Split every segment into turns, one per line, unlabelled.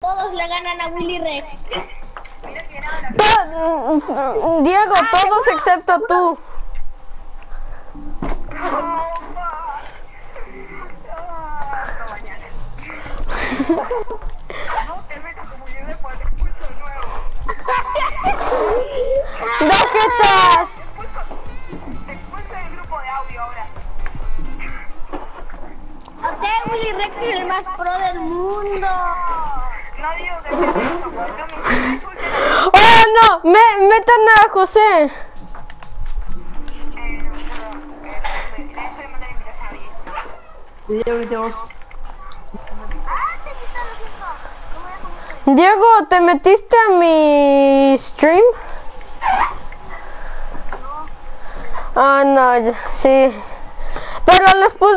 Todos le ganan a Willy Rex.
Diego, todos excepto tú.
¿De
estás? sé, el más pro del mundo.
No digo que ¡Oh, ah, no! Me,
¡Metan a José! Diego, ¿te metiste a mi stream? Ah, no, sí. Pero les puse...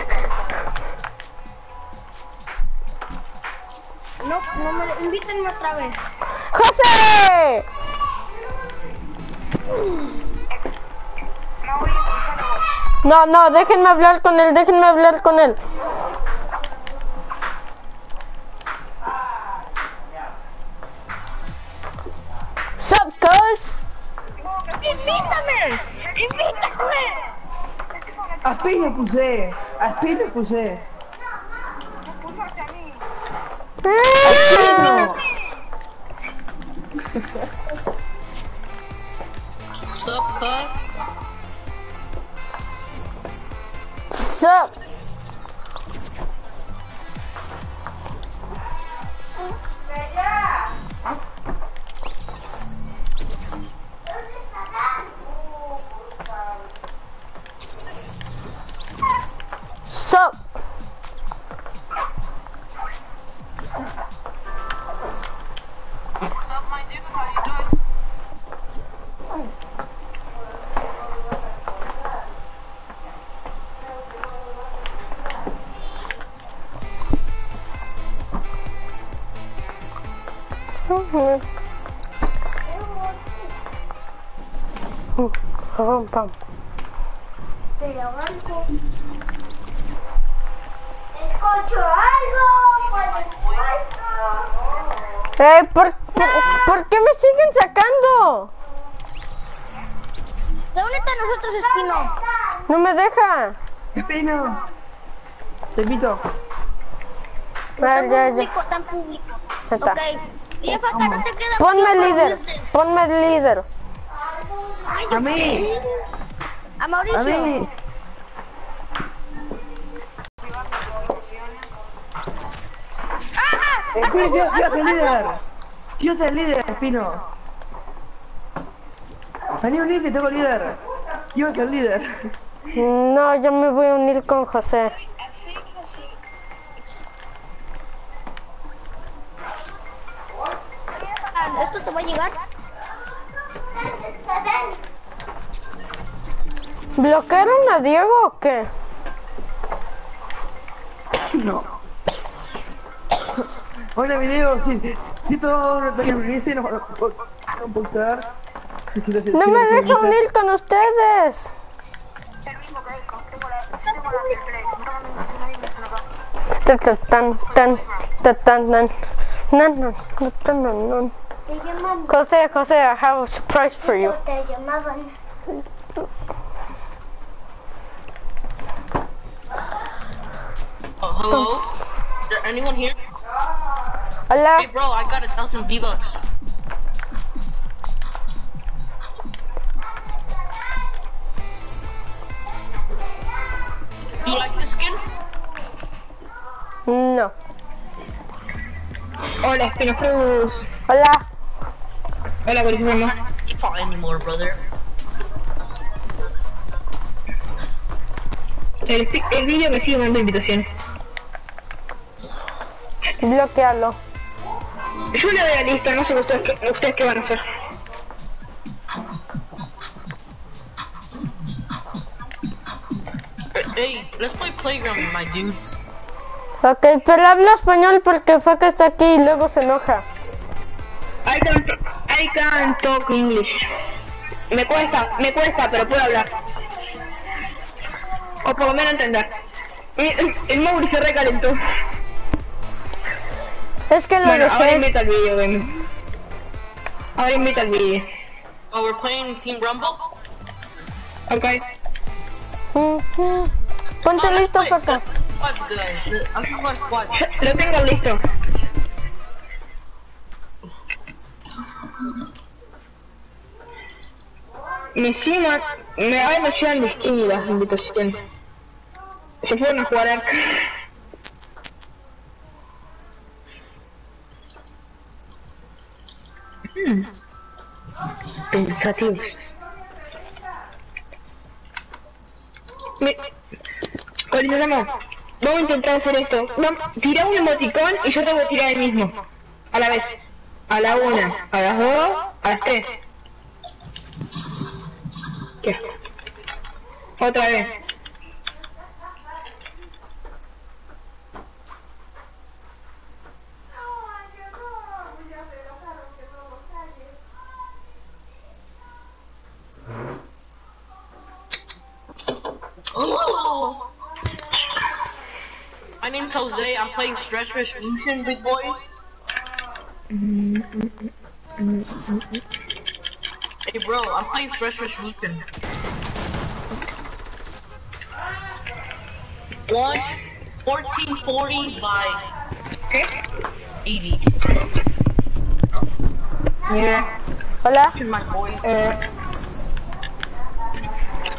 invítenme otra vez.
¡José!
No,
no, déjenme hablar con él, déjenme hablar con él. Sup,
¡Invítame! ¡Invítame!
Apenas puse, apenas puse. Mm.
Sup, cut.
Sup. pam, pam. Te banco.
Escucho algo.
Cuando eh, ¿por, por, ¿por qué me siguen sacando?
¿De dónde está nosotros, Espino?
No me deja.
Espino. Te invito.
Vale, ah, ya, ya.
Ya tan
Está.
Okay. Y acá no te queda
Ponme líder. Ponme líder
a mí.
A Mauricio.
A mí. Espino, yo soy el líder. soy el líder, Espino. Vení a unirte, tengo líder. Yo soy el líder.
No, yo me voy a unir con José. ¿Bloquearon a Diego o qué?
No. Hola video, si, si todo no No
me dejan unir con ustedes. Tan tan tan tan José, José, I have a surprise for you.
Hola. hello?
Oh. Is aquí?
Hola.
Hey, bro, I got a thousand V-Bucks. ¿Te gusta skin?
No.
Hola, Espinofrus.
Hola.
Hola,
No Default anymore, brother.
El, el vídeo me sigue mandando invitaciones
bloquealo
Yo le doy la lista, no sé ustedes qué, ustedes van a hacer.
Hey, let's play playground, my dudes.
Ok, pero habla español porque Faka está aquí y luego se enoja.
I can't, I can't talk English. Me cuesta, me cuesta, pero puedo hablar. O por lo menos entender. El, móvil el se recalentó.
Es que lo
bueno, Ahora invita al vídeo, ven. Ahora invita al vídeo.
Oh, we're playing Team Rumble?
Okay. Ponte
oh,
listo, Faca.
Lo tengo listo. Me suman, me, en me llegan distintas invitaciones. Se fueron a jugar. Mm. Pensativos. Me... vamos a intentar hacer esto. Vamos, tira un emoticón y yo tengo que tirar el mismo. A la vez. A la una, a las dos, a las tres. ¿Qué? Otra vez.
My name's Jose. I'm playing Stress Resolution, big boy. Hey, bro. I'm playing Stress Resolution. One, 1440 by 80.
Yeah.
Hola.
To my boys.
Uh.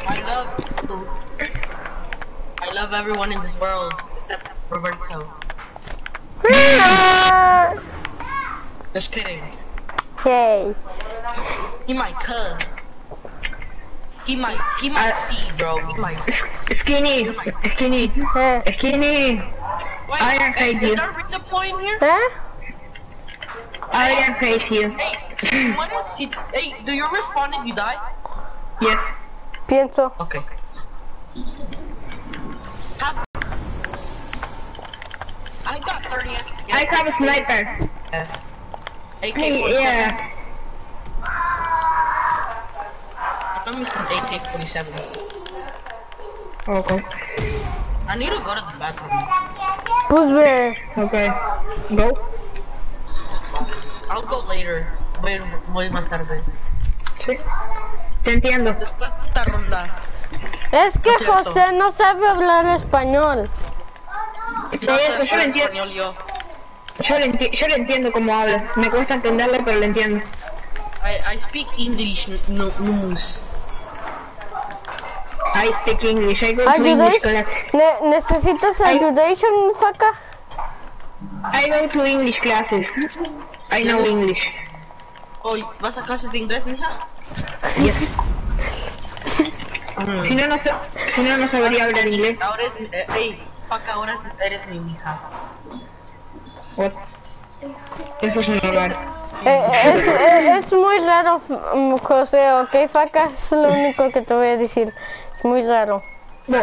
I love. I love everyone in this world except Roberto. Just kidding.
Hey.
He might come. He might, he might uh, see, bro. He might see.
Skinny, might
see.
skinny,
uh,
skinny. Wait,
am
crazy.
is there redeploying here?
Huh? Iron am crazy.
Hey, what is he? Hey, do you respond if you die?
Yes.
Pienso.
Okay. I got 30.
I have a sniper.
Yes. AK-47.
Yeah.
AK-47.
Okay.
I need to go to the bathroom.
Who's there?
Okay. Go.
I'll go later. voy más tarde.
Sí. Te entiendo.
Después esta ronda.
Es que José no sabe hablar español.
yo lo entiendo.
Yo.
le entiendo cómo habla. Me cuesta entenderlo, pero lo entiendo.
I, speak English, no, no.
I speak English. I go to English classes
¿Necesitas
I... go to English classes. I know English.
Hoy, ¿vas a clases de inglés, hija?
Yes. Si no, no, si no, no sabría hablar inglés.
Ahora es, eh, ahora eres mi hija.
What? Eso es un lugar.
Eh, es, muy raro, José, ¿ok? Paca, es lo único que te voy a decir. Es muy raro.
No,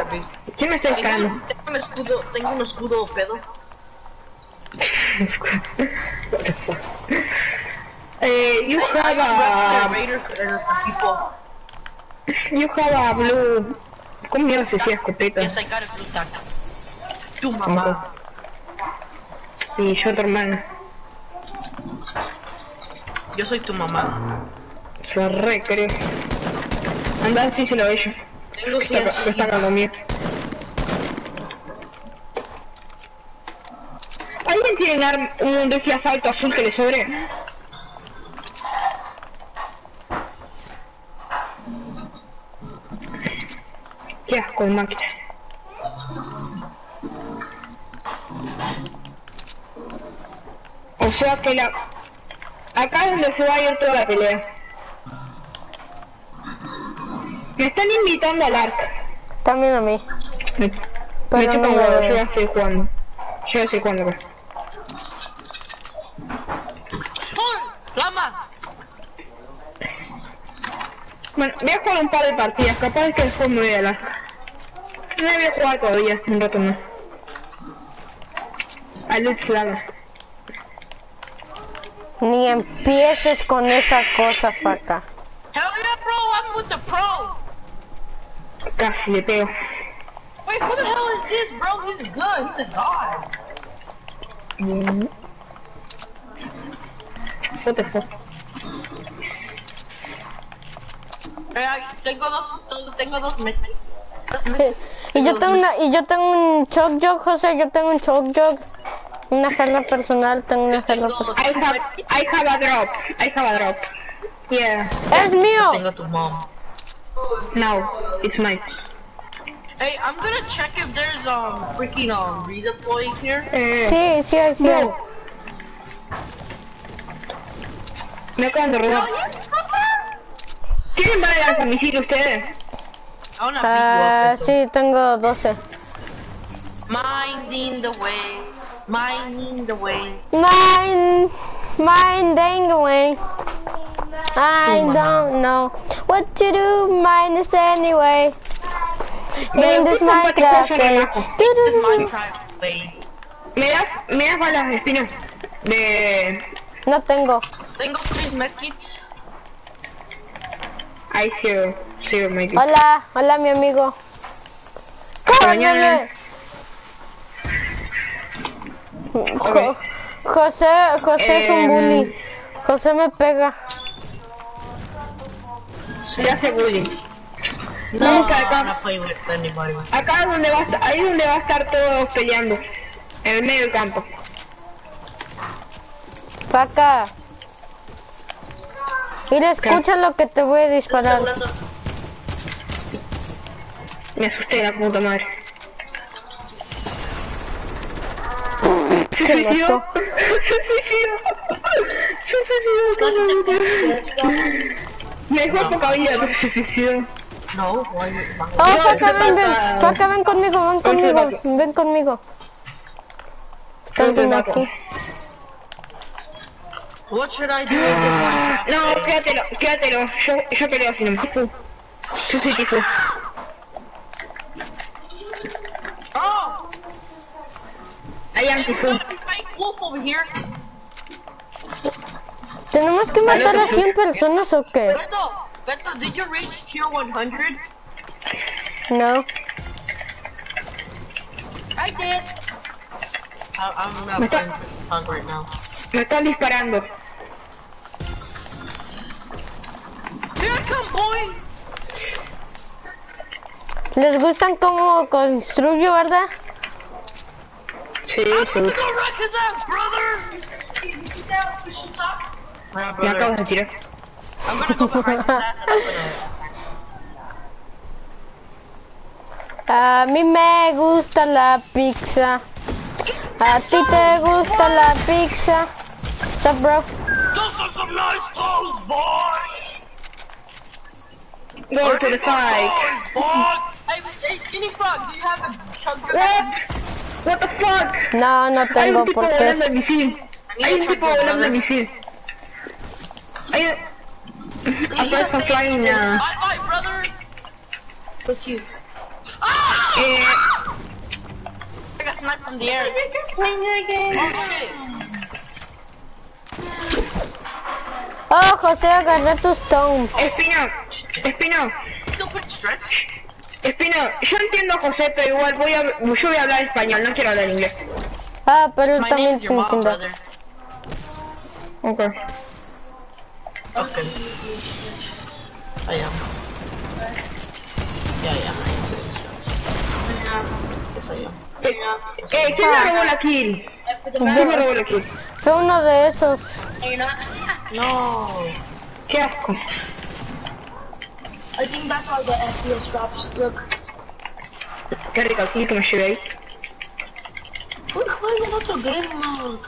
¿quién me está
buscando? Tengo, un escudo, tengo un escudo pedo.
eh, you have a...
some people.
Yo jugaba Blue. ¿Cómo mierda se hacía escopeta?
Tu mamá.
Y yo tu hermana.
Yo soy tu mamá.
Se re creo. Anda así se lo ve yo.
Tengo
está, está cagando mío. ¿Alguien tiene un rifle asalto azul que le sobre? con máquina. O sea que la... Acá es donde se va a ir toda la pelea. Me están invitando al arca
También a mí.
Me,
Pero
me yo ya estoy jugando. Yo ya estoy jugando acá.
¡Lama!
Bueno, voy a jugar un par de partidas, capaz que después me voy al no voy a jugar todavía, un rato más. A Lux Lava.
Ni empieces con esas cosas, faca.
Hell yeah, bro, I'm with the pro.
Casi le pego.
Wait, who the hell is this, bro? He's good, he's a god. Mm.
What the fuck?
Eh, tengo dos, tengo dos metas.
y yo tengo una, y yo tengo un choc jog, José, yo tengo un choc jog. Una jarra personal, tengo una jarra personal.
I have, I have a drop, I have a drop. Yeah.
Es mío.
Tengo tu mom.
No, it's mine.
Hey, I'm gonna check if there's um freaking um redeploy here.
Eh.
Sí, sí, sí, sí.
No. Me acaban de robar. ¿Quieren balas a misil ustedes?
Ah, Sí, tengo 12.
in the way. in the way.
Mind. Minding the way. I don't know what to do, minus anyway. In this Minecraft.
Me das, me das balas, espinas? De.
No tengo.
Tengo prisma
kits. I see. Sí,
Hola, hola mi amigo. ¡Coño! José, José es un
em,
bully. José me pega.
Sí, hace bullying.
No, Nunca,
acá,
no
acá donde ahí donde va a estar todos peleando. En el medio del campo.
Paca. Mira, escucha lo que te voy a disparar.
Me asusté la puta madre. Se suicidó. Se suicidó. Se suicidó. Me dejó poca vida, pero se suicidó.
No, guay, vamos.
Oh, ah,
Faca,
ven, ven. ¡Paca, ven conmigo, ven conmigo. Ven conmigo.
What should I do
No, quédatelo, quédatelo. Yo, yo peleo si no me Yo soy Tifu. Hay am
¿Tenemos que matar a 100 personas o qué?
Beto, Beto, did you reach tier 100?
No.
I did. I'm not
me
now.
Me están disparando.
Here boys.
Les gustan cómo construyo, ¿verdad?
two,
I'm
going
gonna go wreck his ass, brother! Yeah, brother.
yeah, go ahead, Peter.
I'm gonna go behind his ass
A mí me gusta la pizza. A ti te gusta la pizza. What's up, bro?
Those are some nice clothes, boy!
Go to the fight!
hey, hey, Skinny Frog, do you have a shotgun?
What the fuck?
No, no tengo Hay
un tipo
por
misil. Hay un tipo Hay flying ah.
Bye bye, brother. you. Ah!
Eh,
I got sniped from the air. playing Oh shit.
Oh, José, agarré tu stone.
Espino, Espino.
Still stretch.
Espino, yo entiendo a José, pero igual voy a, yo voy a hablar español, no quiero hablar inglés.
Ah, pero
My
también un
entiendo.
Ok.
Ok. I am. Ya, ya. ya.
Eh, eh, ¿quién me robó la kill? ¿Quién me robó la kill?
Fue uno de esos.
No.
Qué asco.
I think that's how the FPS drops. Look.
Carica, clica na Shrek.
Uy, juega en otro gremio,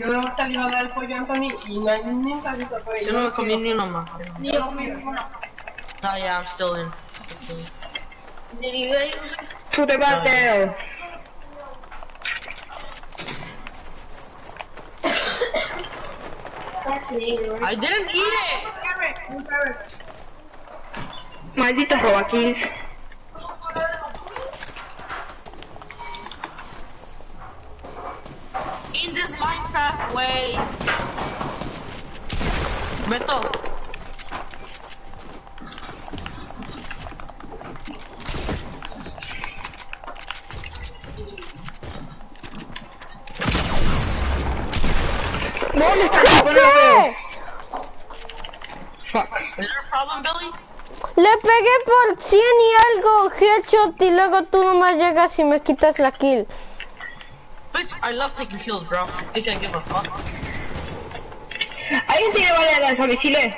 Yo hasta le a dar el pollo a Anthony y no hay ni un por ahí.
Yo no comí ni uno más.
Ni yo comí uno.
No, oh, yeah, I'm still in.
Did you
To the
I didn't eat it! Eric? Eric?
Malditos robakills.
In this Minecraft way. Beto.
¿Dónde está? ¿Qué? Fuck.
Is there a problem, Billy?
Le pegué por 100 y algo headshot y luego tú nomás llegas y me quitas la kill.
Bitch, I love taking kills, bro. I give a fuck.
¿Alguien tiene bala de misiles?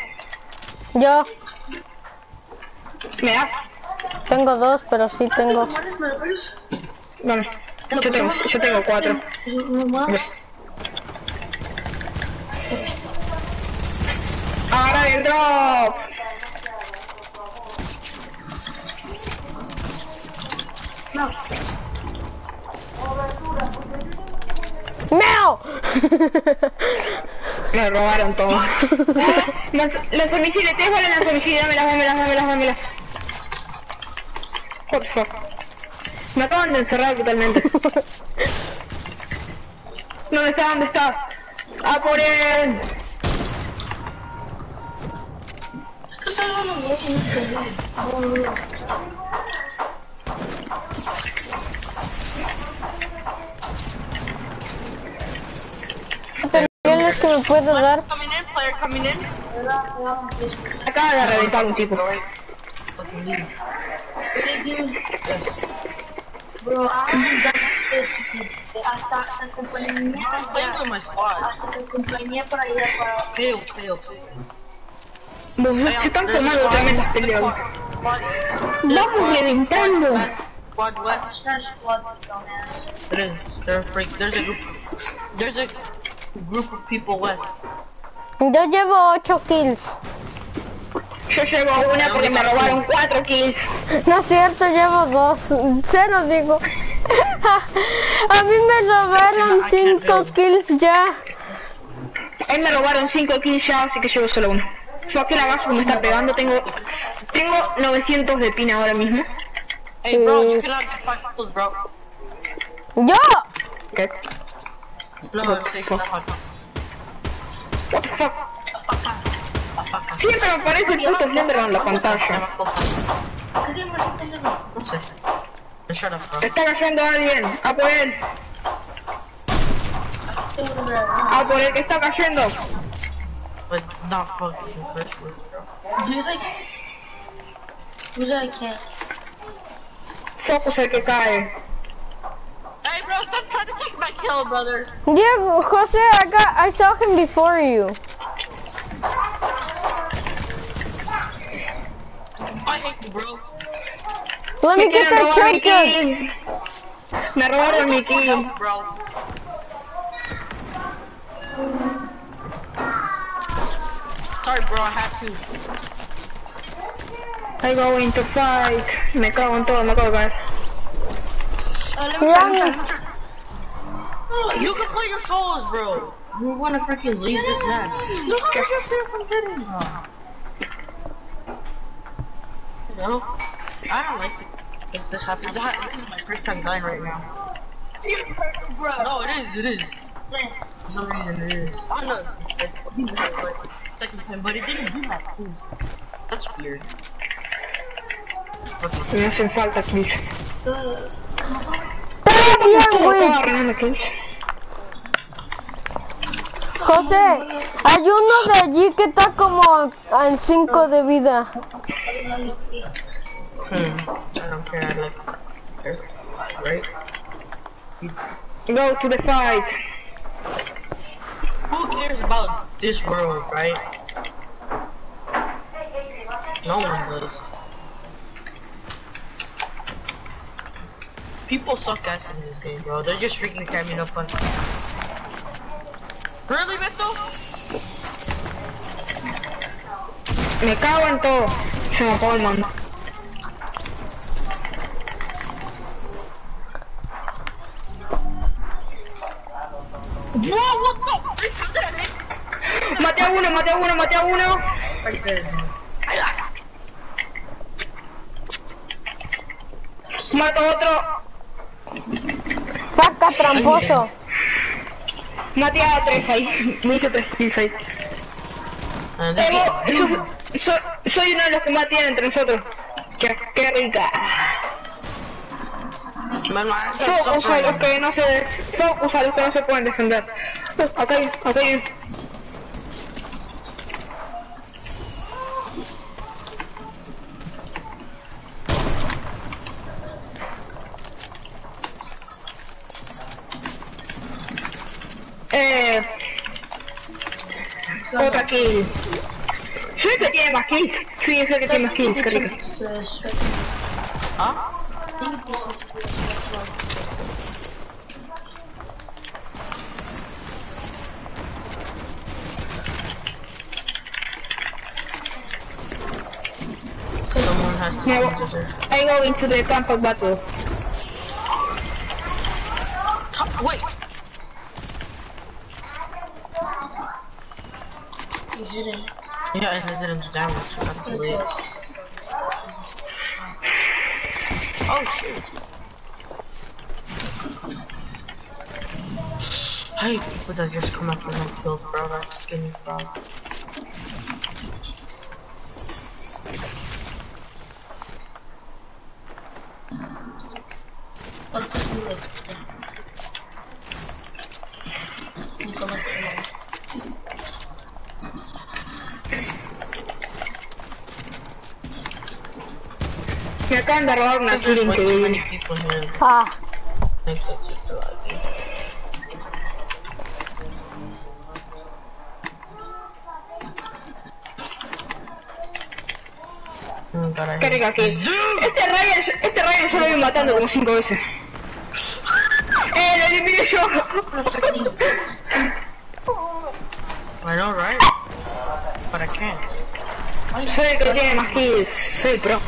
Yo.
¿Me das?
Tengo dos, pero sí tengo.
Vale. yo tengo, yo tengo cuatro. Ahora el drop.
No.
me robaron todo. los, los homicidios, tres balas los homicidios dámelas, dámelas, dámelas, dámelas. Por favor. Me acaban de encerrar totalmente ¿Dónde está? ¿Dónde está? ¡A ¡Ah, por él!
Es que También que me puedo dar.
Coming in, player coming in.
Acaba de reventar un tipo.
Bro, hasta la compañía. Hasta compañía para ir a
para. Ok,
ok, ok. Bueno, se también No Vamos reventando.
Squad West. It is. freak. There's a group. There's a group of people west.
Yo llevo 8 kills.
Yo llevo una porque me robaron 4 kills.
No es cierto, llevo 2. 0 digo. A mí me robaron 5 kills ya.
A me robaron 5 kills ya, así que llevo solo uno. Yo aquí la que me está pegando, tengo tengo 900 de pina ahora mismo.
Hey bro, you cannot get 5 kills, bro.
Yo.
Okay.
No,
sí, fuck? Siempre me aparece el puto Slenderman en la pantalla.
No sé.
está cayendo alguien. A por él. A por el que está cayendo.
Pues,
Focus el que cae.
Hey, bro, stop trying to take my kill, brother.
Yeah, Jose, I got, I saw him before you.
I hate you, bro.
Let me get that
trinket. Me robaron mi kill.
Bro. Sorry, bro, I had to.
I'm going to fight. Me cago en todo, me cago en todo.
Uh, let me try, Oh,
you can play your solos, bro. we want to freaking leave yeah. this match. Look how much FPS I'm getting. No, I don't like the, if this happens. I, this is my first time dying right now. bro. No, it is. It is. Yeah. For some reason, it is. I know. second time, but it didn't do that. That's weird. Yes,
in fact, at least.
Uh, bien, güey. José, hay uno de allí que está como en 5 de vida.
Hmm,
Go to the fight.
Who cares about this world, right? No one people suck ass in this game, bro. They're just freaking carrying up on. Really, Beto?
Me cago en todo. Se me colman.
Bro, what the
Mate a uno, mate a uno, mate a uno. Mato otro.
Saca, tramposo.
Maté a 3 ahí. Me hizo
3 6.
Tengo, soy uno de los que más tienen entre nosotros. Qué, qué rica. Focus a los que no se. Focus a los que no se pueden defender. Acá hay, acá Eh, otra kill. Soy que tiene más kills. Sí, es que tiene más kills, carica.
¿Ah? Someone has to
the camp of
battle. Wait! hidden. Yeah, it's hidden damage. That's late. Oh shoot. Hey, people that just come up and kill bro, that skinny bro.
Let's go Me acaban de robar una
azul
increíble.
Ah.
Mm,
qué rico Este Ryan, este Ryan matando como 5 veces. ¡Eh, lo eliminé yo!
qué?
Soy el que tiene más kills. Soy pro.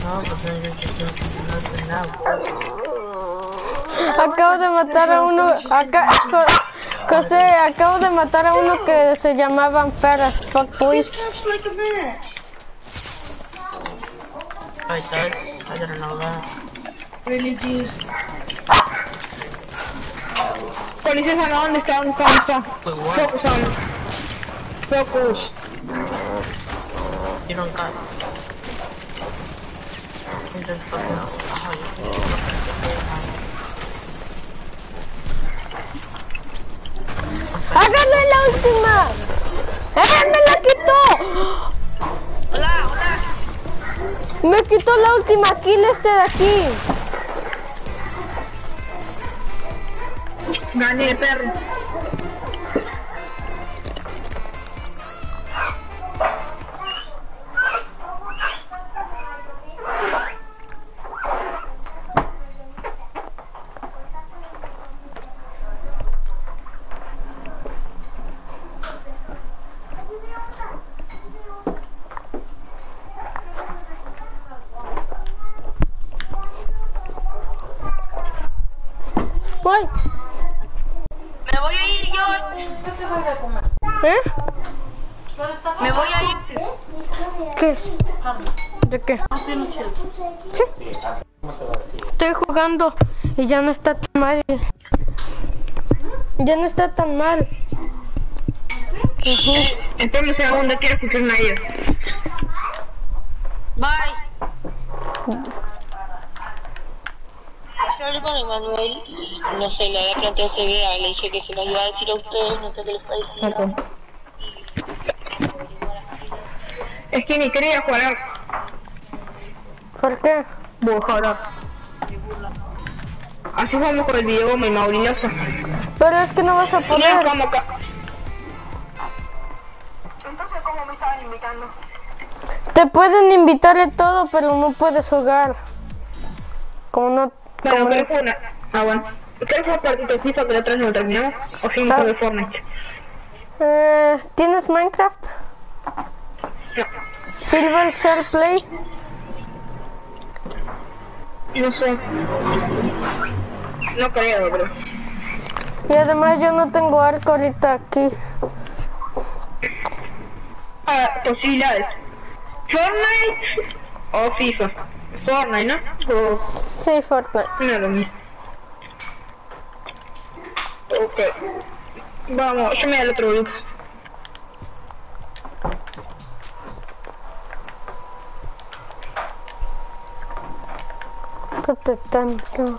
No,
Acabo de matar a uno, acá, José, acabo de matar a uno que se llamaban Peras, fuck boys.
I no I know
Really, dónde Focus
y don't got
I'm la última! me la quitó!
¡Hola, hola!
Me quitó la última kill este de aquí.
Gané, perro.
Y ya no está tan mal. Ya no está tan mal.
entonces en segundo, quiero a nadie.
Bye.
Yo hablé con Emanuel, no sé, le había planteado esa idea, le dije que se lo iba a decir a ustedes, no sé qué les parecía.
Es que ni quería jugar.
¿Por qué?
jugar Así vamos con el video mi maurilloso
Pero es que no vas a poder.
Entonces, ¿cómo me estaban invitando?
Te pueden invitar de todo, pero no puedes jugar. Como no.
pero
no...
una. Ah, bueno. ¿Quieres jugar partido FIFA, pero atrás no lo terminamos? ¿O si
ah.
de Fortnite?
Eh, ¿Tienes Minecraft?
No.
¿Silver Share Play?
No sé. No creo, bro.
Y además yo no tengo arco ahorita aquí.
Ah, posibilidades. Fortnite o FIFA. Fortnite, ¿no? O...
Sí, Fortnite.
No, lo mismo. Ok. Vamos, yo me voy al otro grupo.
Qué tanto.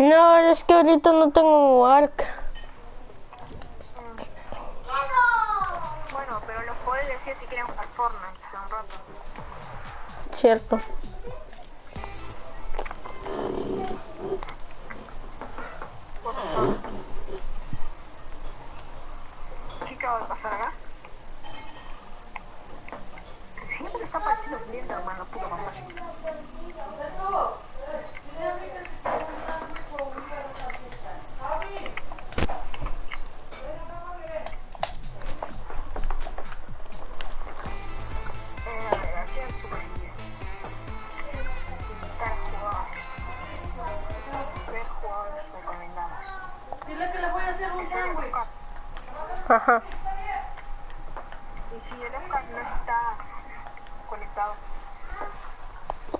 No,
es que ahorita no tengo arca.
Bueno, pero los puedes decir si quieren jugar Fortnite, un rato.
Cierto.
¿Qué acaba de pasar acá? Siempre está partiendo bien, hermano, puto mamá.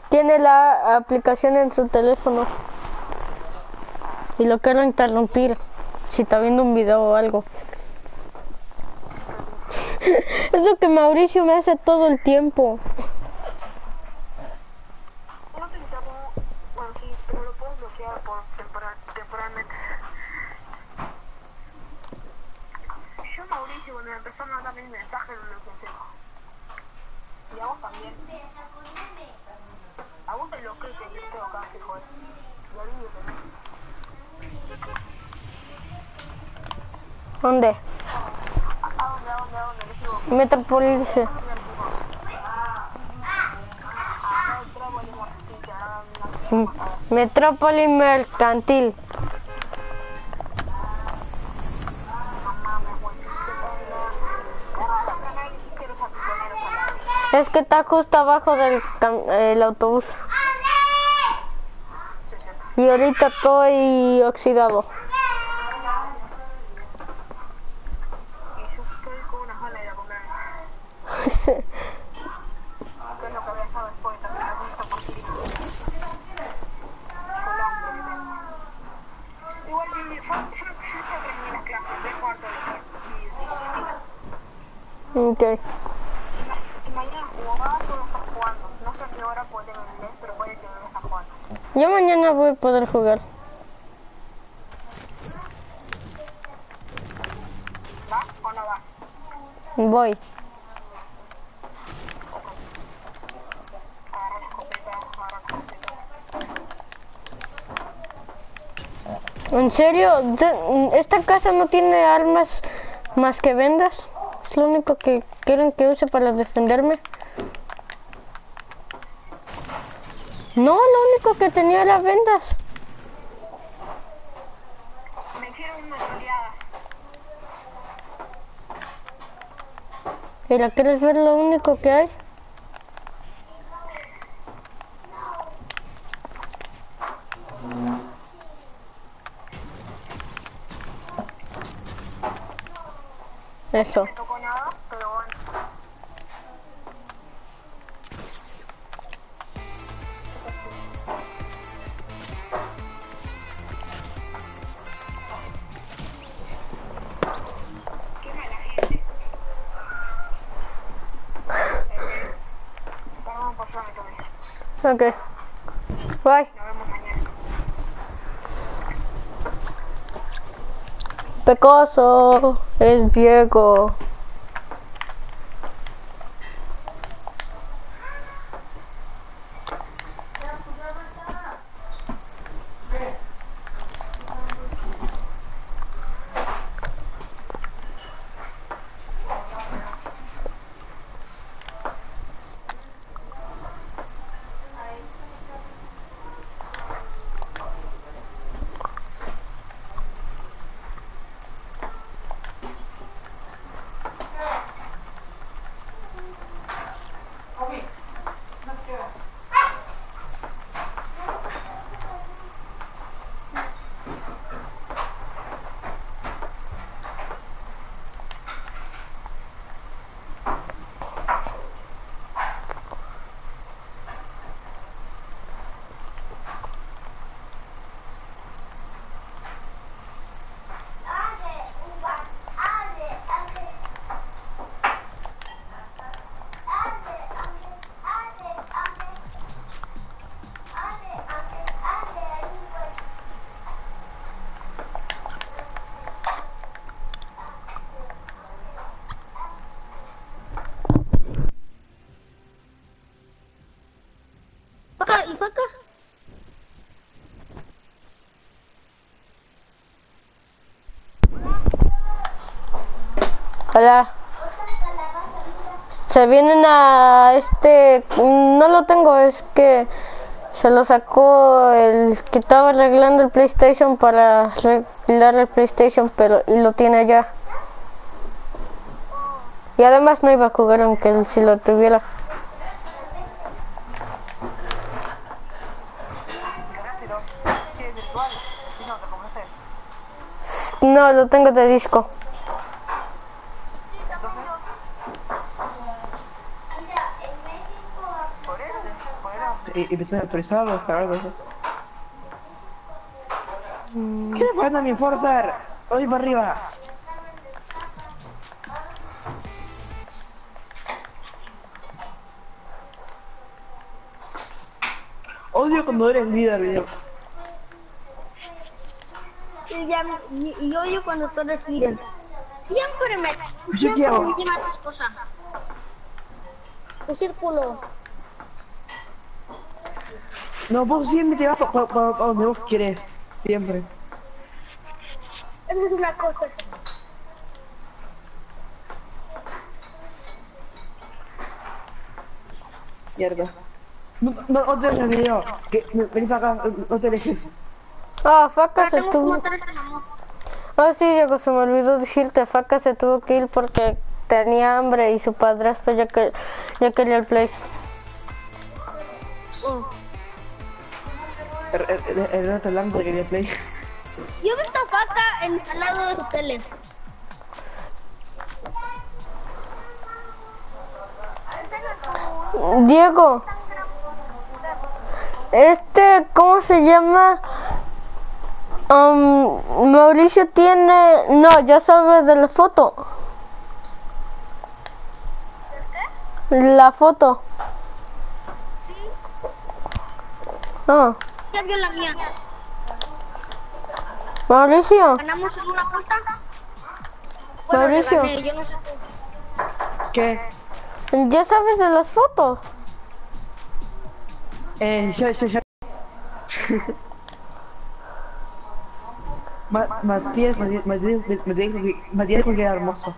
Tiene la aplicación en su teléfono. Y lo quiero interrumpir. Si está viendo un video o algo. eso que Mauricio me hace todo el tiempo. ¿Dónde?
Metrópolis.
Metrópolis mercantil. Es que está justo abajo del autobús. Y ahorita estoy oxidado. jugar.
o no
Voy. ¿En serio? ¿Esta casa no tiene armas más que vendas? Es lo único que quieren que use para defenderme. No, lo único que tenía era vendas. ¿Ya ¿quieres ver lo único que hay? Eso. Ok. Bye. Pecoso es Diego. se vienen a este, no lo tengo, es que se lo sacó el que estaba arreglando el PlayStation para arreglar el PlayStation, pero lo tiene allá. Y además no iba a jugar aunque si lo tuviera.
No,
lo tengo de disco.
y, empiezan a autorizados a descargar cosas. ¿Qué le pasa a mi Enforcer? Voy para arriba. Odio cuando eres líder,
Y, odio cuando tú eres líder. Siempre me... Siempre me cosas. Un círculo.
No, vos siempre te vas para vos querés. Siempre.
Esa es una cosa.
Mierda. No, no, otro no yo. Que, vení para acá, no te
Ah, Faca se tuvo... Ah, sí, Diego, se me olvidó decirte, Faca se tuvo que ir porque tenía hambre y su padrastro ya, que, ya quería el play.
Oh el otro lampo que play.
Yo he visto a en al lado de su tele.
Diego. Este, ¿cómo se llama? Um, Mauricio tiene... No, ya sabes de la foto. ¿De qué? La foto. Sí. Ah
ya vio la mía.
Mauricio.
¿Ganamos una Matías,
Mauricio.
¿Qué?
¿Ya sabes de las fotos?
Eh, ya, Matías, Matías, Matías, Matías, Matías, Matías, Matías, Matías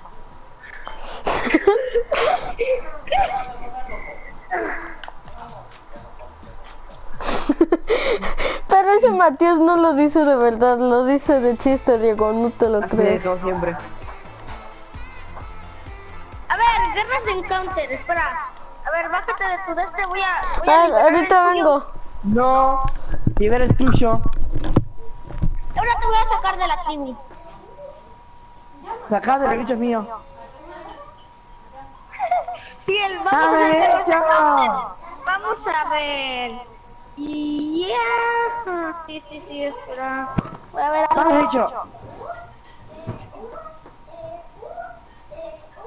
Pero ese Matías no lo dice de verdad, lo dice de chiste, Diego, no te lo
Así
crees.
siempre.
A ver, guerras en counter, espera. A ver, bájate de tu este, voy a. Voy a
ah, ahorita vengo.
No, ver el tuyo.
Ahora te voy a sacar de la tribu.
Sacá de los es mío.
Sí, el
ah, vamos
a Vamos a ver. Y ya Sí, sí, sí, espera. Voy a ver
¿Qué hecho?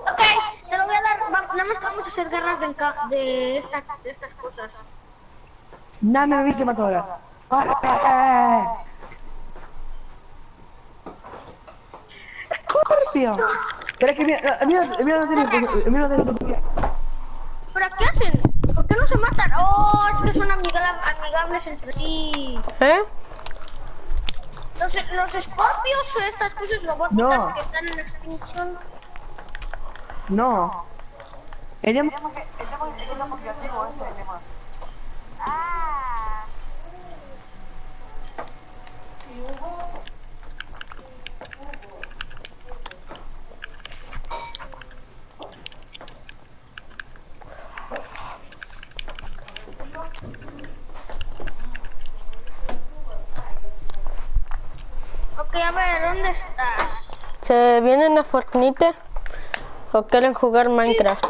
Ok, te lo voy a dar. nada más vamos a hacer garras de, de, de estas cosas.
habéis quemado ahora. Pero es que mira, mira, mira, mira, mira, mira, mira, mira,
¿Pero qué hacen? ¿Por qué no se matan? Oh, es que son amigables entre sí.
¿Eh?
Los, los escorpios o estas cosas robóticas que están en extinción.
No.
Ah. a ver, ¿dónde estás?
¿Se vienen a Fortnite? ¿O quieren jugar Minecraft?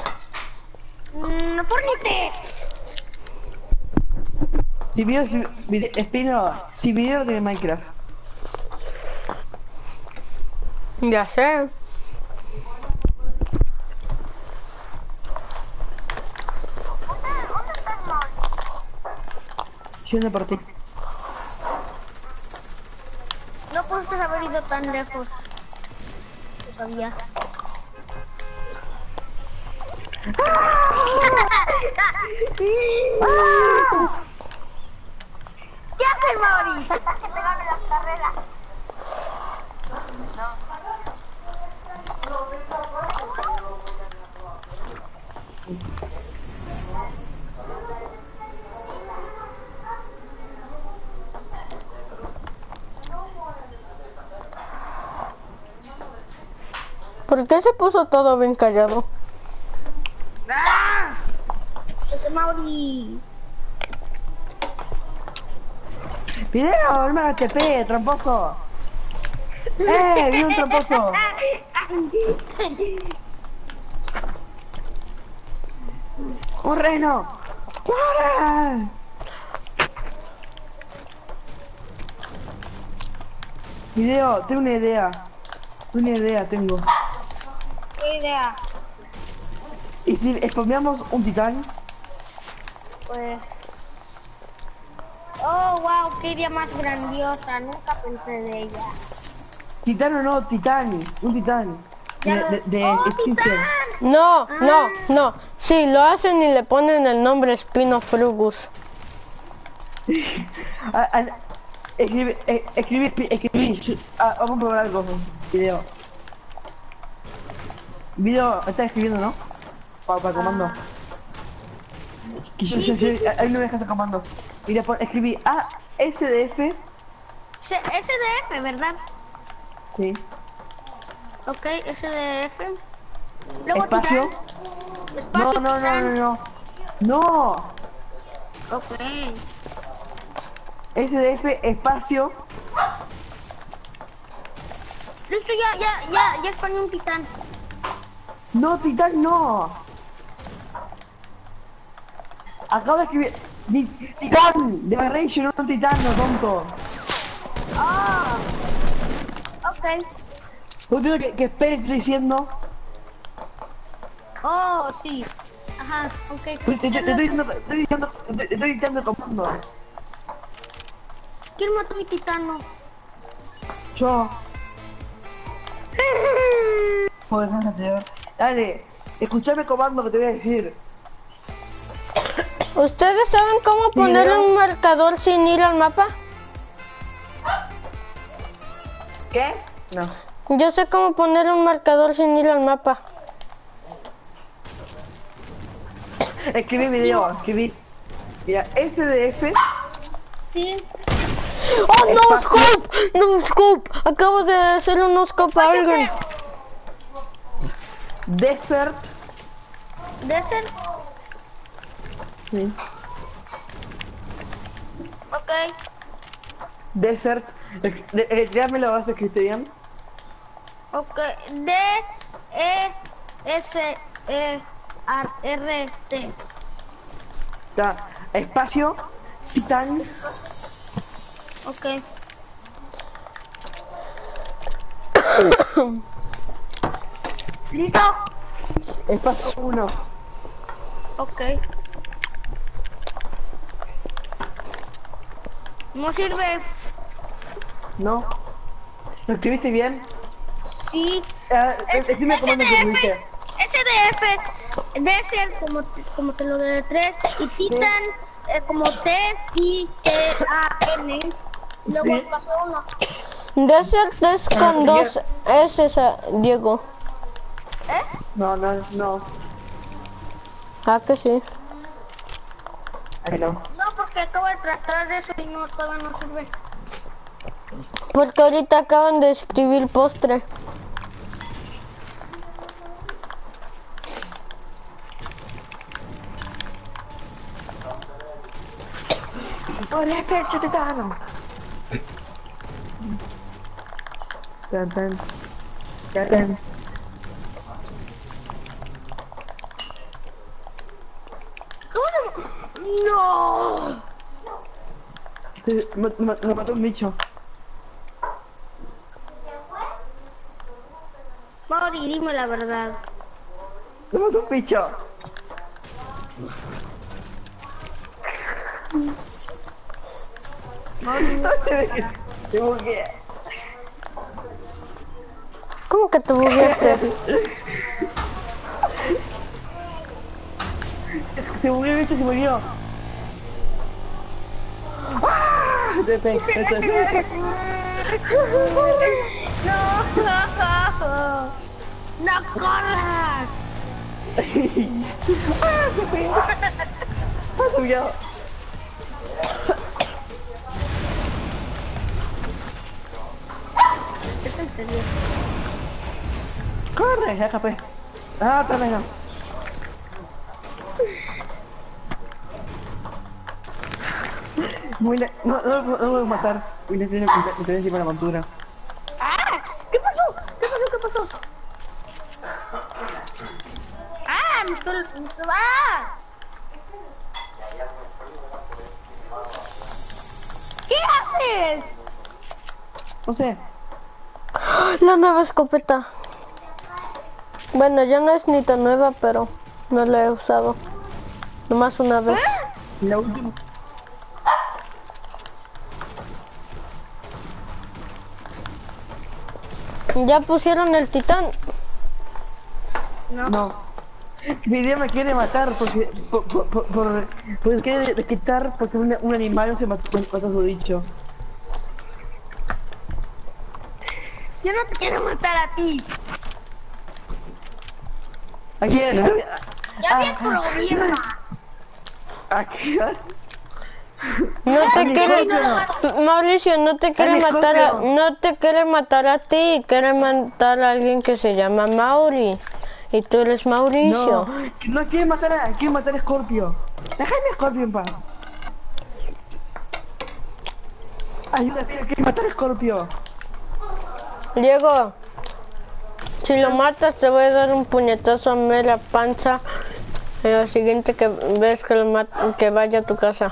¡No, mm, Fortnite.
Si video, si espino, si video de Minecraft.
Ya sé.
¿Dónde, dónde estás, Yo
no por costas haber ido tan lejos. Todavía. ¿Qué hace Mauri? Que pegarme las carreras. No.
¿Por qué se puso todo bien callado?
¡Ah! ¡Es Mauri!
¡Video! ¡Hermano TP! ¡Tramposo! ¡Eh! ¡Vi un tramposo! ¡Un reno! ¡Corre! Video, tengo una idea. Una idea tengo
idea.
¿Y si spawneamos un titán?
Pues... Oh, wow, qué idea más grandiosa. Nunca pensé de ella.
Titán o no, titán. Un titán. De,
oh,
No,
ah.
no, no. Sí, lo hacen y le ponen el nombre Spinofrugus. frugus
eh, escribe, escribe, escribe. Ah, vamos a probar algo. Video. Video, está escribiendo, ¿no? Para comando. Ah. ahí no me dejas comandos. Mira, escribí A, SDF.
SDF, ¿verdad?
Sí.
Ok, SDF.
Espacio. No, no, no, no, no. No.
Ok.
SDF, espacio.
Listo, ya, ya, ya, ya es un titán.
No, Titán, no. Acabo de escribir... Titán, de Barration, no Titán, no tonto.
Ah. Ok.
¿Tú tienes que, que estoy diciendo?
Oh, sí. Ajá, ok.
Te, estoy diciendo... te estoy diciendo, Te estoy diciendo, estoy diciendo comando.
¿Quién mató a mi titano?
Yo. Joder, no, Dale, escuchame comando que te voy a decir.
¿Ustedes saben cómo poner un marcador sin ir al mapa?
¿Qué? No.
Yo sé cómo poner un marcador sin ir al mapa.
Escribí video, escribí. Mira, SDF.
Sí.
¡Oh, no, Scope! ¡No, Scope! Acabo de hacer un Scope a alguien.
Desert.
Desert.
Sí.
Ok.
Desert. vas eh, la base, bien
Ok. D E S E R, T.
Está. Espacio. Titan.
Ok. Oh. ¿Listo?
Es paso uno.
Ok. No sirve.
No. ¿Lo escribiste bien?
Sí.
Eh, es, dime cómo lo escribiste.
SDF debe como, como te lo de tres y Titan eh, como T I T A N luego
es
paso uno.
D es ah, con dos S Diego. ¿Eh?
No, no, no.
Ah, que sí.
Ay, no.
no, porque acabo de tratar de eso y no, todavía no sirve.
Porque ahorita acaban de escribir postre.
Hola, pecho dano! Ya tan. Ya ¡No!
no.
Eh, mató, un bicho.
Mori, dime la verdad.
Me mató un bicho. Mori, no te Te
¿Cómo que te bugueaste?
se murió, bicho, se murió. ¡Ah!
¡No! ¡No no
¡Corre! ¡Ya pues. ¡Ah, otra no! Muy No, no, no a matar. Muy le tiene encima la montura.
¡Ah! ¿Qué pasó? ¿Qué pasó? ¿Qué pasó? ¡Ah! ¡Me estoy... Me estoy... ¡Ah! ¿Qué haces?
No sé.
La nueva escopeta. Bueno, ya no es ni tan nueva, pero no la he usado. Nomás una vez. ¿Eh?
La última.
¿Ya pusieron el titán?
No. no. Mi idea me quiere matar porque... Por, por, pues quiere quitar porque un, animal se mató, con a su bicho.
Yo no te quiero matar a ti.
¿A quién?
Ya había problema.
¿A quién?
No te quiere, Mauricio, no te quiere matar, a, no te quiere matar a ti, quiere matar a alguien que se llama Mauri. Y tú eres Mauricio.
No, no quiere matar a, quiere matar a Scorpio. Déjame a Scorpio en paz. Ayúdate, matar a Scorpio.
Diego, si lo matas te voy a dar un puñetazo a la panza. En lo siguiente que ves que lo que vaya a tu casa.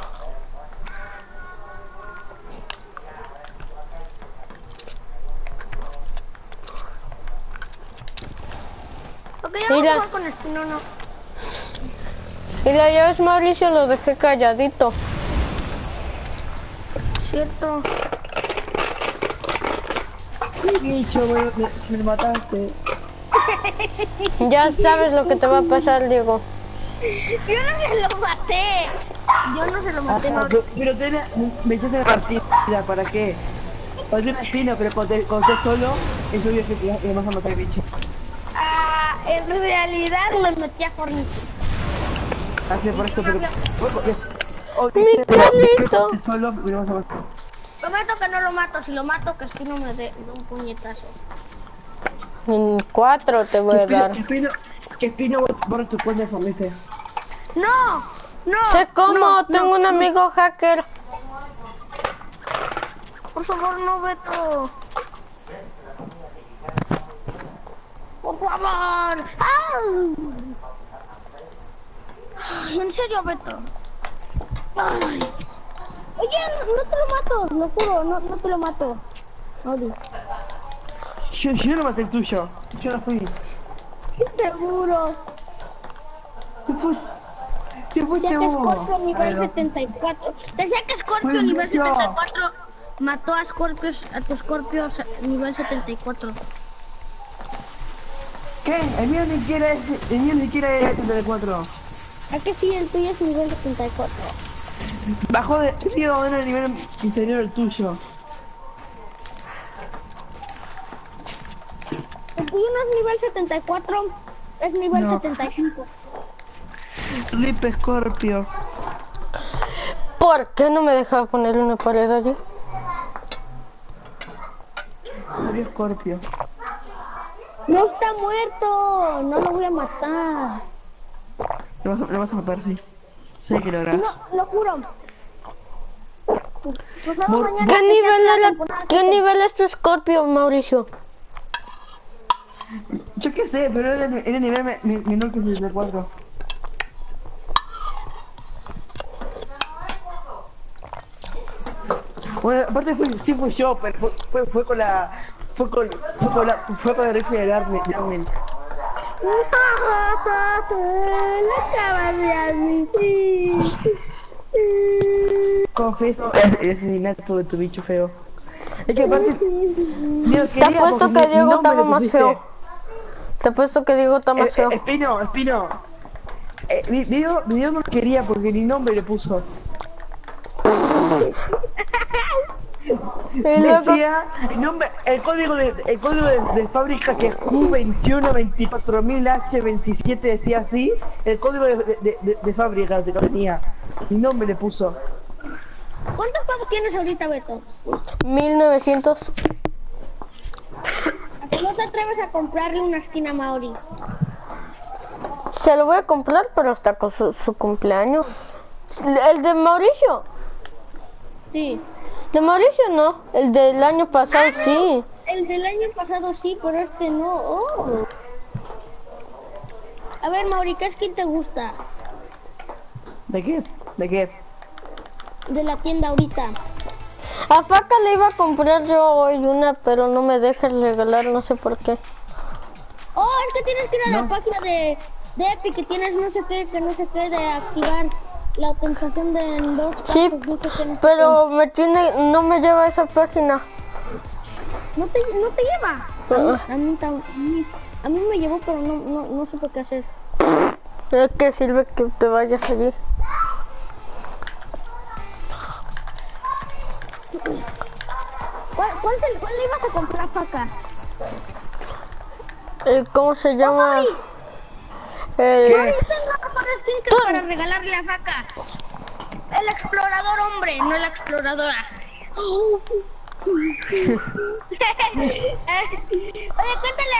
Mira,
a con
Y de es Mauricio, lo dejé calladito.
Cierto.
Bicho, me, me, mataste.
Ya sabes lo que te va a pasar, Diego.
Yo no se lo maté. Yo no se lo maté,
Pero, te me echaste la partida, ¿para qué? hacer me espino, pero con, te, solo, eso yo que te vas a matar, bicho.
Ah, en realidad me metí a
por
¡Mi oh,
oh, oh, Solo...
Prometo que no lo mato, si lo mato que Espino me dé un puñetazo.
En cuatro te voy a dar.
Que Espino, que tu cuenta
¡No! ¡No!
Sé cómo, tengo un amigo hacker.
Por favor, no, vete. ¡Por favor! Ay, en serio, Beto. Oye, no, te lo mato, lo juro, no, te lo mato. Odi.
Yo, no maté el tuyo, yo no fui.
Seguro.
Te fui. Te fuiste Te
Scorpio nivel 74. Te decía que Scorpio nivel 74 mató a Scorpio a tu Scorpio nivel 74.
¿Qué? El mío ni quiere, El mío ni es 74.
¿A que sí? El tuyo es nivel 74.
Bajo de... Tío, en el nivel inferior el tuyo.
El tuyo no es nivel 74, es nivel 75.
Rip Scorpio.
¿Por qué no me dejaba poner una pared allí?
Scorpio.
No está muerto, no lo voy a matar.
Lo vas a, matar, sí. Sé que lo harás.
No, lo juro.
¿Qué, nivel es tu Scorpio, Mauricio?
Yo qué sé, pero era, el nivel menor que el de 4. Bueno, aparte fui, sí fui yo, pero fue con la fue con, fue con la, fue con el rifle de
Darwin. Darwin.
Confieso el asesinato de tu bicho feo. Es que aparte.
Te apuesto que Diego estaba más feo. Te puesto que Diego está más
eh,
feo.
Eh, espino, Espino. Eh, Diego, Diego no quería porque ni nombre le puso. el nombre, el código de, código de, fábrica que es Q2124000H27 decía así, el código de, de, de fábrica que tenía, mi nombre le puso.
¿Cuántos pavos tienes ahorita, Beto?
1900.
¿A qué no te atreves a comprarle una esquina Maori?
Se lo voy a comprar, pero hasta con su, su cumpleaños. ¿El de Mauricio?
Sí.
De Mauricio no, el del año pasado ah, sí.
El del año pasado sí, pero este no. Oh. A ver, Mauri, ¿qué es quién te gusta?
¿De qué? ¿De qué?
De la tienda ahorita.
A Paca le iba a comprar yo hoy una, pero no me deja regalar, no sé por qué.
Oh, es que tienes que ir a la página de, de que tienes no sé qué, que no sé qué de activar. La pensación de dos
sí, pero me tiene, no me lleva esa página.
No te, no te lleva. A, mí, ah. a, mí, me llevó, pero no, no, no supe qué hacer.
¿De qué sirve que te vayas allí?
¿Cuál, cuál, cuál le ibas a comprar para acá?
Eh, ¿Cómo se llama?
Eh, para para regalarle a faca. El explorador hombre, no la exploradora. Oye, cuéntale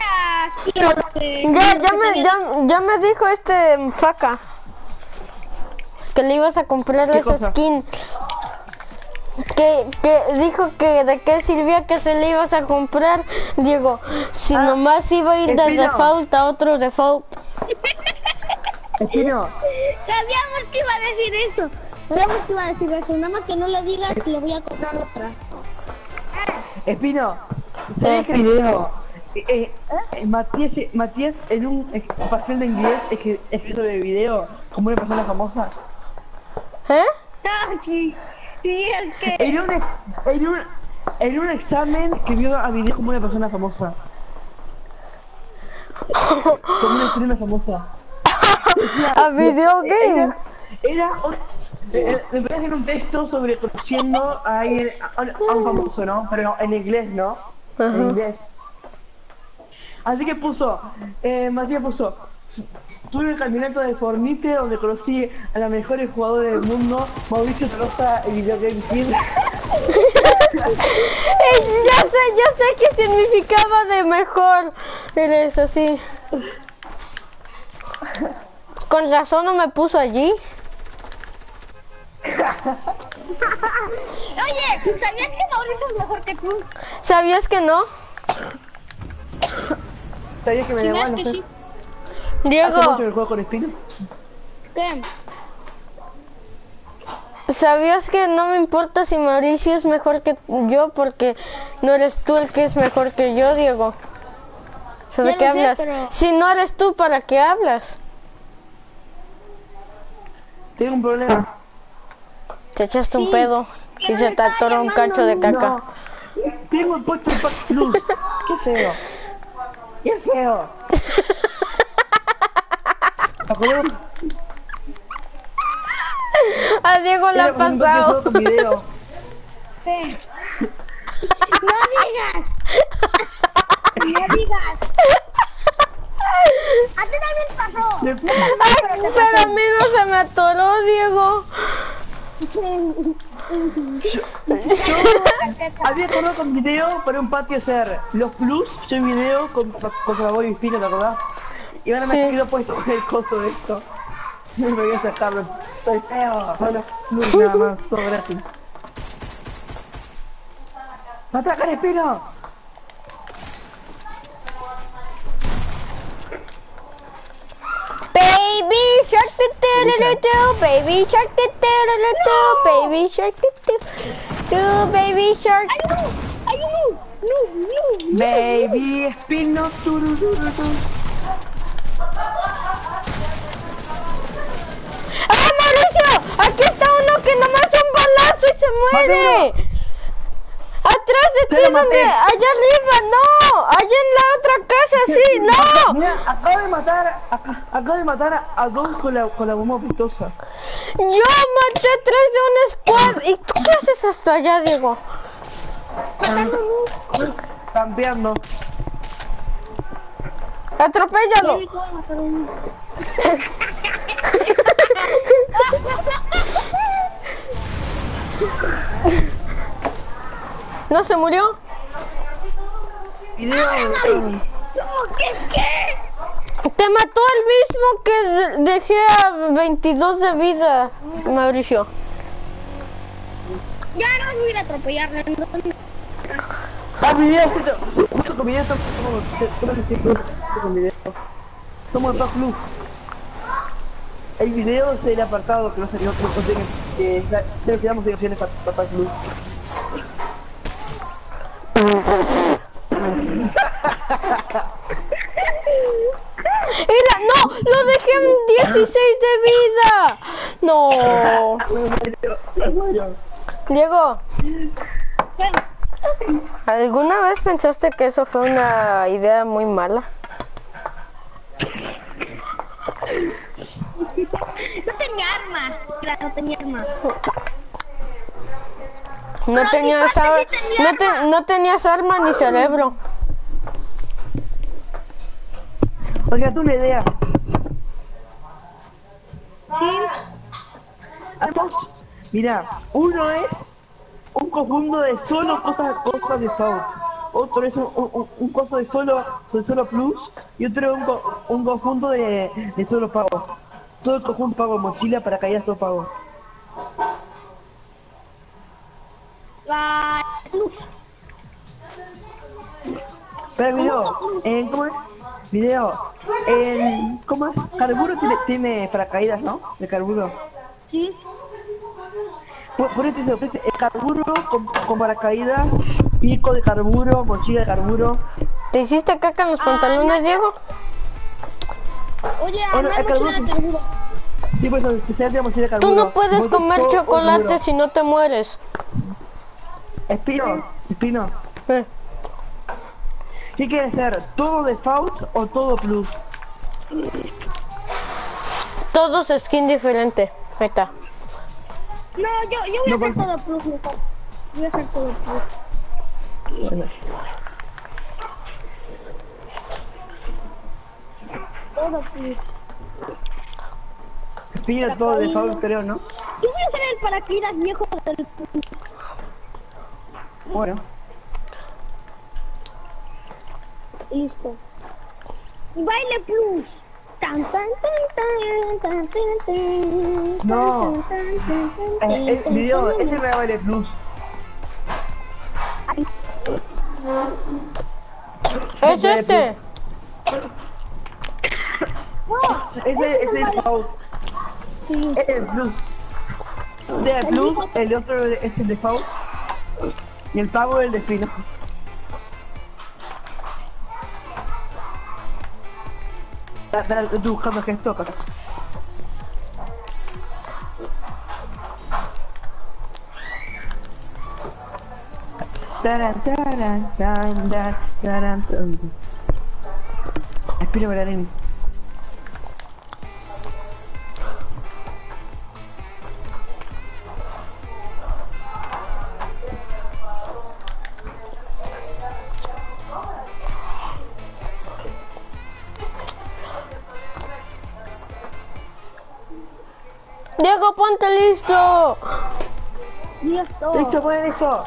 a Spiro
Ya, ya me, ya, me dijo este Faca que le ibas a comprar esa skin que, que dijo que de qué sirvió que se le ibas a comprar, Diego, si ah, nomás iba a ir de default a otro default.
Espino.
Sabíamos que iba a decir eso. Sabíamos que iba a decir eso. Nada más que no lo digas, y le voy a comprar otra.
Espino, ¿sabes qué video? Eh, eh, eh, Matías, eh, Matías en un papel de inglés es que escrito de video como una persona famosa.
¿Eh?
Ah, sí. Sí, es que...
En un, en un examen que vio a vivir como una persona famosa. como una estrella famosa.
¿A qué?
Era... era me parece hacer un texto sobre conociendo a, un famoso, ¿no? Pero en inglés, ¿no? En inglés. Así que puso, eh, Matías puso, Tuve el campeonato de Fornite donde conocí a la mejor jugadora del mundo, Mauricio Rosa el Video Game king.
Eh, ya sé, ya sé qué significaba de mejor. eres así. Con razón no me puso allí.
Oye, ¿sabías que Mauricio es mejor que tú?
¿Sabías que no?
¿Sabías que me
llevaba,
No sé.
Diego.
con
¿Qué?
¿Sabías que no me importa si Mauricio es mejor que yo? Porque no eres tú el que es mejor que yo, Diego.
¿Sobre
qué hablas? Si no eres tú, ¿para qué hablas?
Tengo un problema.
Te echaste un pedo y se te atoró un cancho de caca.
Tengo el Plus. qué feo. Qué feo.
A Diego le ha pasado.
Sí. ¡No digas! ¡No digas! ¡A ti también pasó!
Ay, pero, a mí no se me atoró, Diego.
Yo, yo había acordado con video para un patio hacer los plus, yo video con, con, la sabor y pino, ¿te acordás? Y ahora me he caído puesto con el coso de esto. No me voy a sacarlo. Soy feo. Bueno, nada más. Todo gratis. ¡Ataca al espino!
Baby shark do do baby shark do do do baby shark do do baby shark
Ay, no, no, no, no,
baby espino
¡Ah, Mauricio! Aquí está uno que nomás un balazo y se muere. Atrás de ti, donde... Allá arriba, no. Allá en la otra casa, sí, no.
Mira, acabo de matar, a, acabo de matar a, con la, bomba pitosa.
Yo maté Tres de un squad. ¿Y tú qué haces hasta allá, Diego?
Campeando.
¡Atropéllalo! ¿No se murió? Te mató el mismo que dejé a 22 de vida, Mauricio.
Ya no voy a atropellarlo.
Ah, mi video, justo con video Somos Pac Hay videos del apartado que no salió que que quedamos opciones para Pac
Era, no, lo dejé en 16 de vida. No. Diego. ¿Alguna vez pensaste que eso fue una idea muy mala?
No tenía armas, claro, tenía armas.
No
tenía
no,
arma.
no tenías arma ni cerebro.
Oiga, tú una idea. Mira, uno es un conjunto de solo cosas, cosas de pago Otro es un, un, coso de solo, de solo plus y otro un, un conjunto de, solo pago. Todo el conjunto pago, mochila, para solo pago.
La luz.
Pero video, eh, ¿cómo es? Video, eh, ¿cómo es? Carburo tiene, para paracaídas, ¿no? De carburo.
Sí.
Por, por eso el carburo con, con, paracaídas, pico de carburo, mochila de carburo.
¿Te hiciste caca en los ah, pantalones, Diego?
Oye, de carburo.
Sí, pues especial de mochila de carburo.
Tú no puedes comer chocolate si no te mueres.
Espino, espino.
Eh.
¿Qué quieres ser? ¿Todo default o todo plus?
Todos skin diferente. Ahí
no, yo, yo voy a hacer todo plus mejor. Voy a hacer todo plus. Todo plus.
Pilla todo de favor, creo, ¿no?
Yo voy a hacer el paraquedas viejo del
Bueno.
Listo. Baile plus.
No. Eh, eh,
tan eh,
ese vale plus.
Es este.
Ese es el
Sí.
Es el De el otro es el Y el pago de destino. Dale, educame que toca. Taran, taran, taran, taran, taran. Espero ver
Diego, ponte listo.
Listo.
Listo, pues, listo.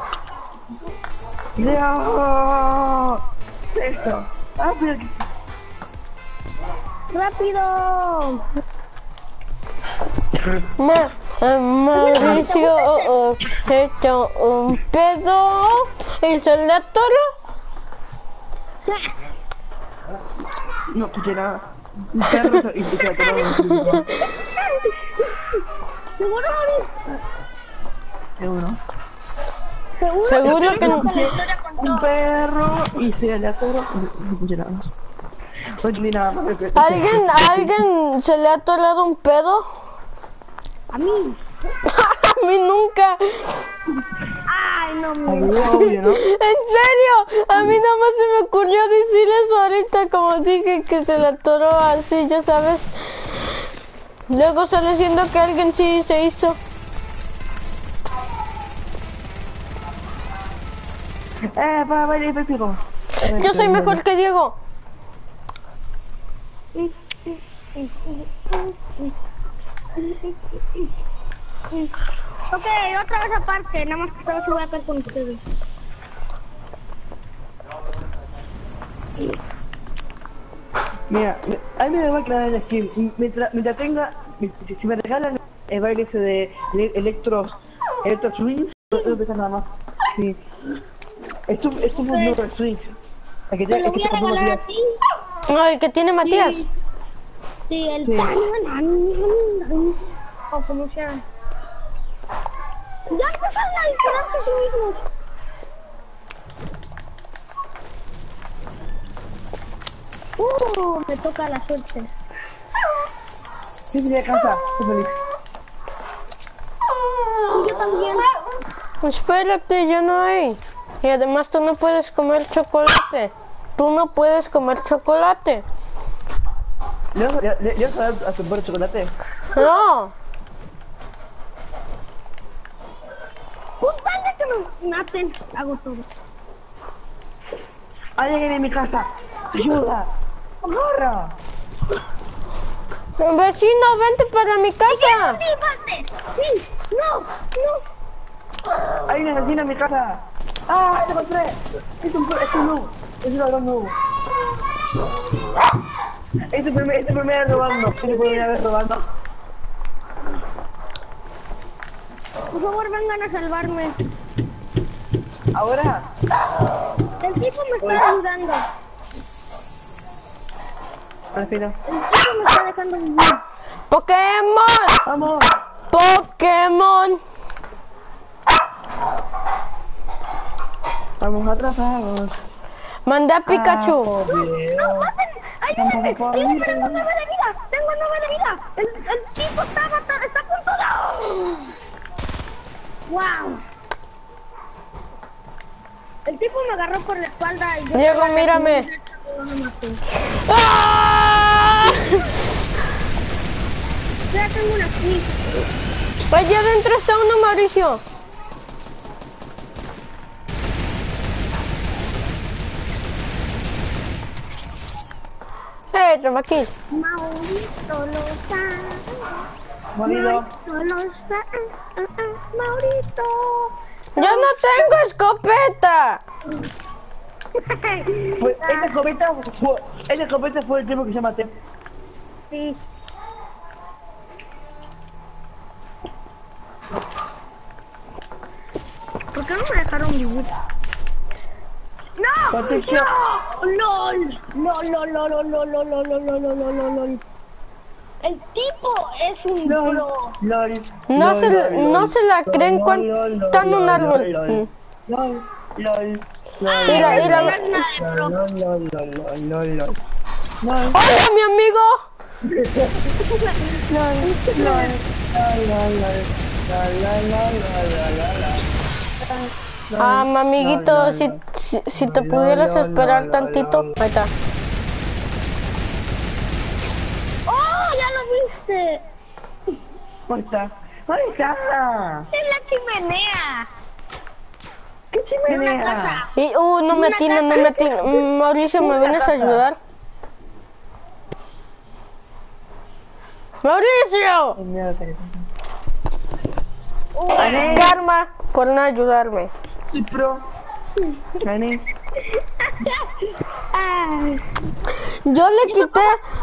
Diego. Listo.
Rápido.
Rápido. Mauricio oh, un pedo y soldado toro!
No quiere nada perro y
Seguro,
Seguro.
Seguro,
Seguro que,
Un perro y se le Pues mira,
¿Alguien, ¿Alguien se le ha atorado un pedo?
A mí.
A mí nunca.
Ay, no me.
en serio, a mí nada más se me ocurrió decir eso ahorita, como dije que se la atoró así, ya sabes. Luego sale siendo que alguien sí se hizo.
Eh, va
Yo soy mejor que Diego.
Ok, otra vez aparte, nada más que todo vez voy a hacer con ustedes.
Mira, a mí me va a aclarar la skin. Mientras, tenga, si me regalan el baile ese de Electros, Electros Swings, no tengo nada más. Sí. Esto, esto es un electro Swings. que,
te,
el que Matías.
No,
el que tiene Matías.
Sí, el o como sea. Ya empezaron a dispararse a sí mismos. Uh, me toca la suerte.
Sí, sí, casa estoy feliz.
Yo también.
Espérate, pues ya no hay. Y además tú no puedes comer chocolate. Tú no puedes comer chocolate.
Yo, ya ya le, a, chocolate?
No.
balde pues que me maten, hago todo.
Alguien en mi casa. Ayuda. Un
Vecino, vente para mi casa.
Sí, sí, no, no.
Hay un vecino en mi casa. ¡Ah! ¡Te Es un, es un Es un ladrón Es este este robando. Es este robando.
Por favor, vengan a salvarme.
Ahora.
El tipo me está ayudando. El tipo me está dejando vivir.
¡Pokémon!
¡Vamos!
¡Pokémon!
Vamos atrapados.
¡Manda a Pikachu.
Ah, no, no, maten. Ayúdenme. tengo nueva de vida. Tengo nueva de vida. El, tipo está, está, está apuntado! ¡Wow! El tipo me agarró por la espalda y yo...
Diego, mírame. ¡Ah!
Ya tengo una Pues
Allá adentro está uno, Mauricio. Eh, hey,
Mauricio lo sabe no eh, eh, Maurito.
Yo no tengo escopeta.
Pues escopeta fue, escopeta fue el tiempo que se maté.
Sí. ¿Por qué no me dejaron ¡No! no, no, no, no, no, no, no, no, no, no, no! El tipo es un
no, se, no se la creen cuando están un árbol. ¡Hola, mi amigo! Ah, amiguito, si, si, te pudieras esperar tantito, ahí está.
hace?
¿Dónde está? ¿Dónde está?
En la chimenea.
¿Qué chimenea?
Y, uh, no me tiene no me atino. Mm, Mauricio, ¿me vienes a ayudar? ¡Mauricio! Karma por no ayudarme.
Y pro.
Vení.
Yo le quité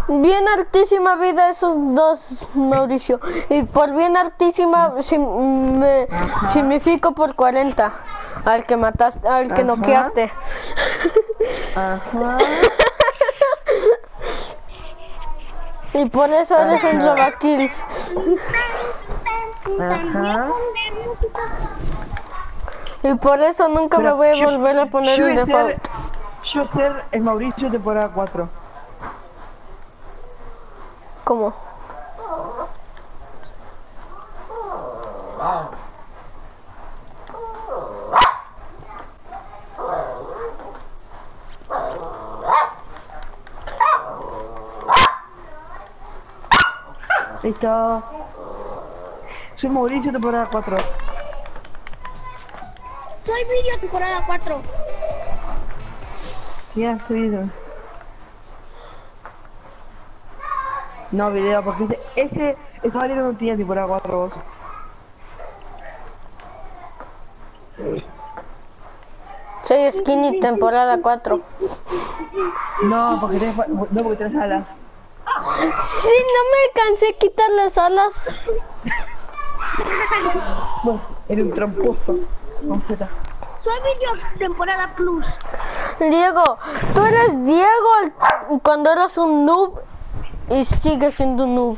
bien altísima vida a esos dos, Mauricio. Y por bien altísima me, significo por 40 al que mataste, al que
no
noqueaste. y por eso eres un Robakills.
Ajá.
Y por eso nunca me voy a volver a poner el default.
Shooter es Mauricio temporada 4.
¿Cómo?
Listo. Soy Mauricio temporada 4.
Soy vídeo temporada 4.
¿Qué has subido? No, video, porque ese, ese, ese no tiene temporada 4
Soy Skinny temporada 4.
No, porque tenés, no, porque alas.
Sí, no me cansé de quitar las alas.
No, era un tramposo.
Soy vídeo temporada plus.
Diego, tú eres Diego cuando eras un noob y sigues siendo un noob.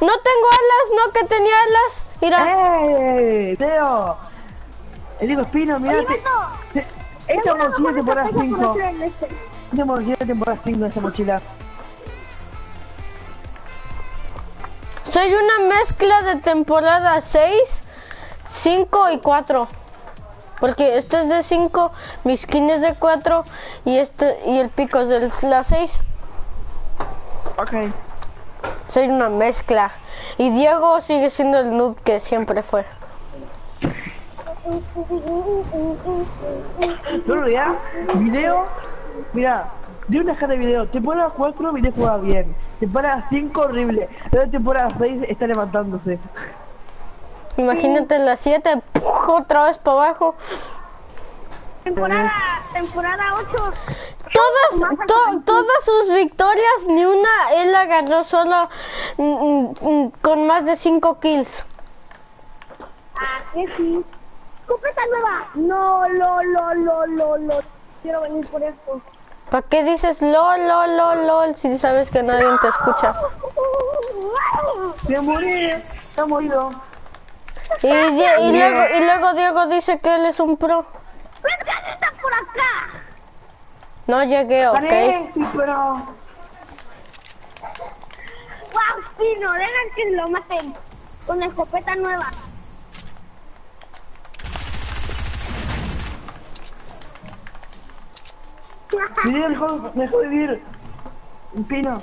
No tengo alas, no que tenía alas. Mira.
¡Eh, Teo. Eh, Diego Espino, mira. Esta mochila temporada 5. Este. Esta mochila temporada 5 esa mochila.
Soy una mezcla de temporada 6 5 y 4. Porque este es de 5, mi skin es de 4 y este y el pico es de la 6.
Ok.
Soy una mezcla. Y Diego sigue siendo el noob que siempre fue.
Pero ya, video, mira, de una escala de video, temporada 4 video juega bien, temporada 5 horrible, la temporada 6 está levantándose.
Imagínate la 7, otra vez para abajo.
Temporada, temporada 8.
Todas, to, sus victorias, ni una él la ganó solo mm, mm, mm, con más de 5 kills.
Ah, que sí. Completa nueva. No, lo, lo, lo, lo, lo. Quiero venir por esto.
¿Para qué dices lol, lol, lol, si sabes que nadie te escucha?
Me morí, ha morido.
Y, luego, Diego dice que él es un pro.
Pues por acá?
No llegué, ok.
¡Guau, pero...
¡Wow, Pino! Dejan que lo maten con la escopeta nueva.
hijo me dejó vivir. Pino.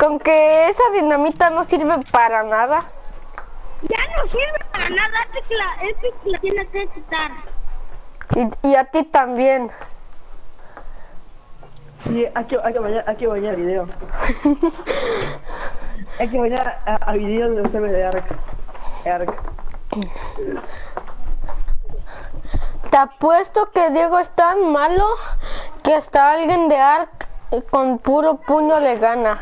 Con que esa dinamita no sirve para nada.
Ya no sirve para nada, es que la, la tienes que quitar.
Y, a ti también.
Sí, hay que, bañar, hay video. hay que bañar a, video de los de ARC.
Te apuesto que Diego es tan malo que hasta alguien de ARC eh, con puro puño le gana.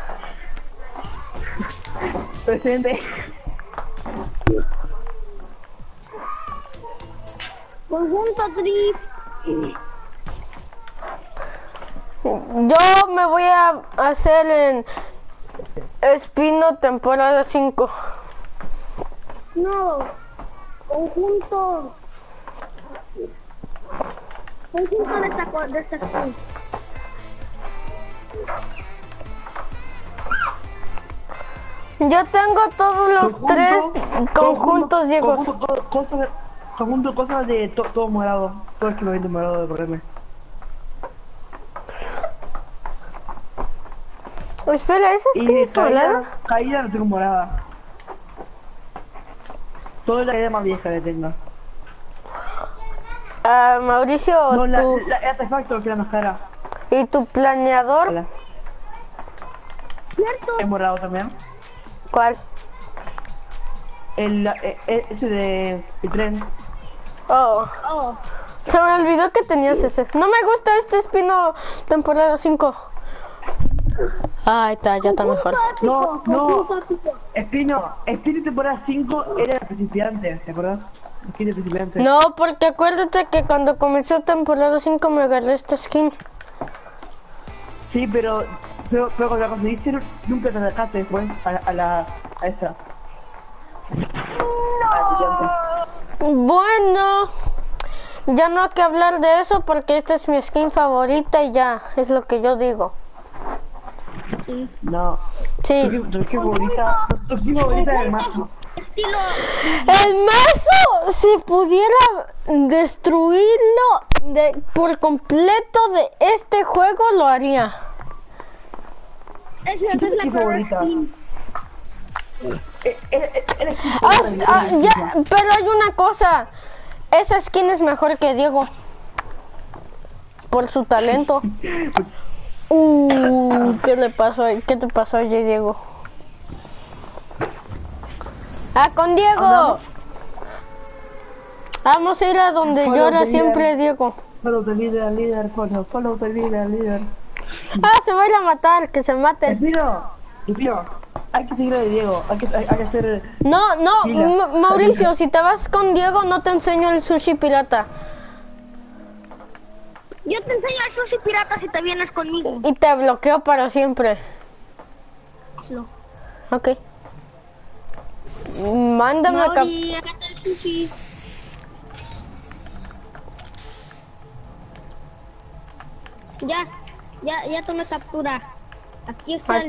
Presente.
Conjunto trip
Yo me voy a hacer en Espino temporada 5.
No, conjunto. Conjunto de esta, de esta.
Yo tengo todos los tres conjuntos, Diego.
Conjunto, cosas, conjunto, de todo morado. Todo viene morado de problema.
Espera,
¿eso
es
que
es morada?
Caída no tengo morada. Todo es la caída más vieja que tengo.
Uh, Mauricio,
no, la, tu... artefacto que la mejora.
¿Y tu planeador?
Hola.
¿Cierto?
morado también.
¿Cuál?
El, eh, eh, ese de el tren.
Oh.
oh.
Se me olvidó que tenías ese. No me gusta este espino temporada 5. Ah, está, ya está mejor.
No, no. Espino, Espino temporada 5 era principiante, ¿te acuerdas? principiante.
No, porque acuérdate que cuando comenzó temporada 5 me agarré esta skin.
Sí, pero pero, pero la conseguiste, nunca te acercaste a, la... a esa. ¡No!
Bueno, ya no hay que hablar de eso porque esta es mi skin favorita y ya, es lo que yo digo.
No.
Sí.
El mazo,
si pudiera destruirlo de, por completo de este juego, lo haría pero hay una cosa. Esa skin es mejor que Diego. Por su talento. Uh, ¿qué le pasó? ¿Qué te pasó a Diego? ¡Ah, con Diego! Vamos a ir a donde llora siempre Diego.
Follow the leader, líder, follow, follow the leader, líder.
Ah, se va a ir a matar, que se mate.
¡Espiro! ¡Espiro! hay que seguir a Diego, hay que, hay, que hacer...
No, no, Mauricio, si te vas con Diego no te enseño el sushi pirata.
Yo te enseño el sushi pirata si te vienes conmigo.
Y te bloqueo para siempre.
No.
Ok. Mándame
acá. Ya, ya, ya tomé captura. Aquí está el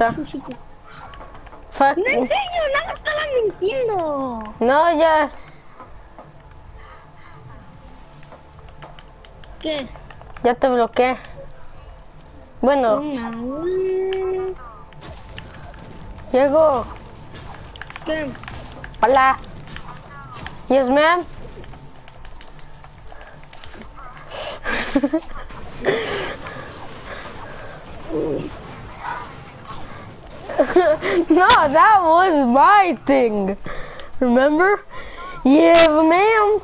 Fuck.
No enseño, nada estaba mintiendo.
No, ya.
¿Qué?
Ya te bloqueé. Bueno. Llego.
¿Qué?
Hola. Yes, ma'am. no, that was my thing. Remember? Yeah, ma'am.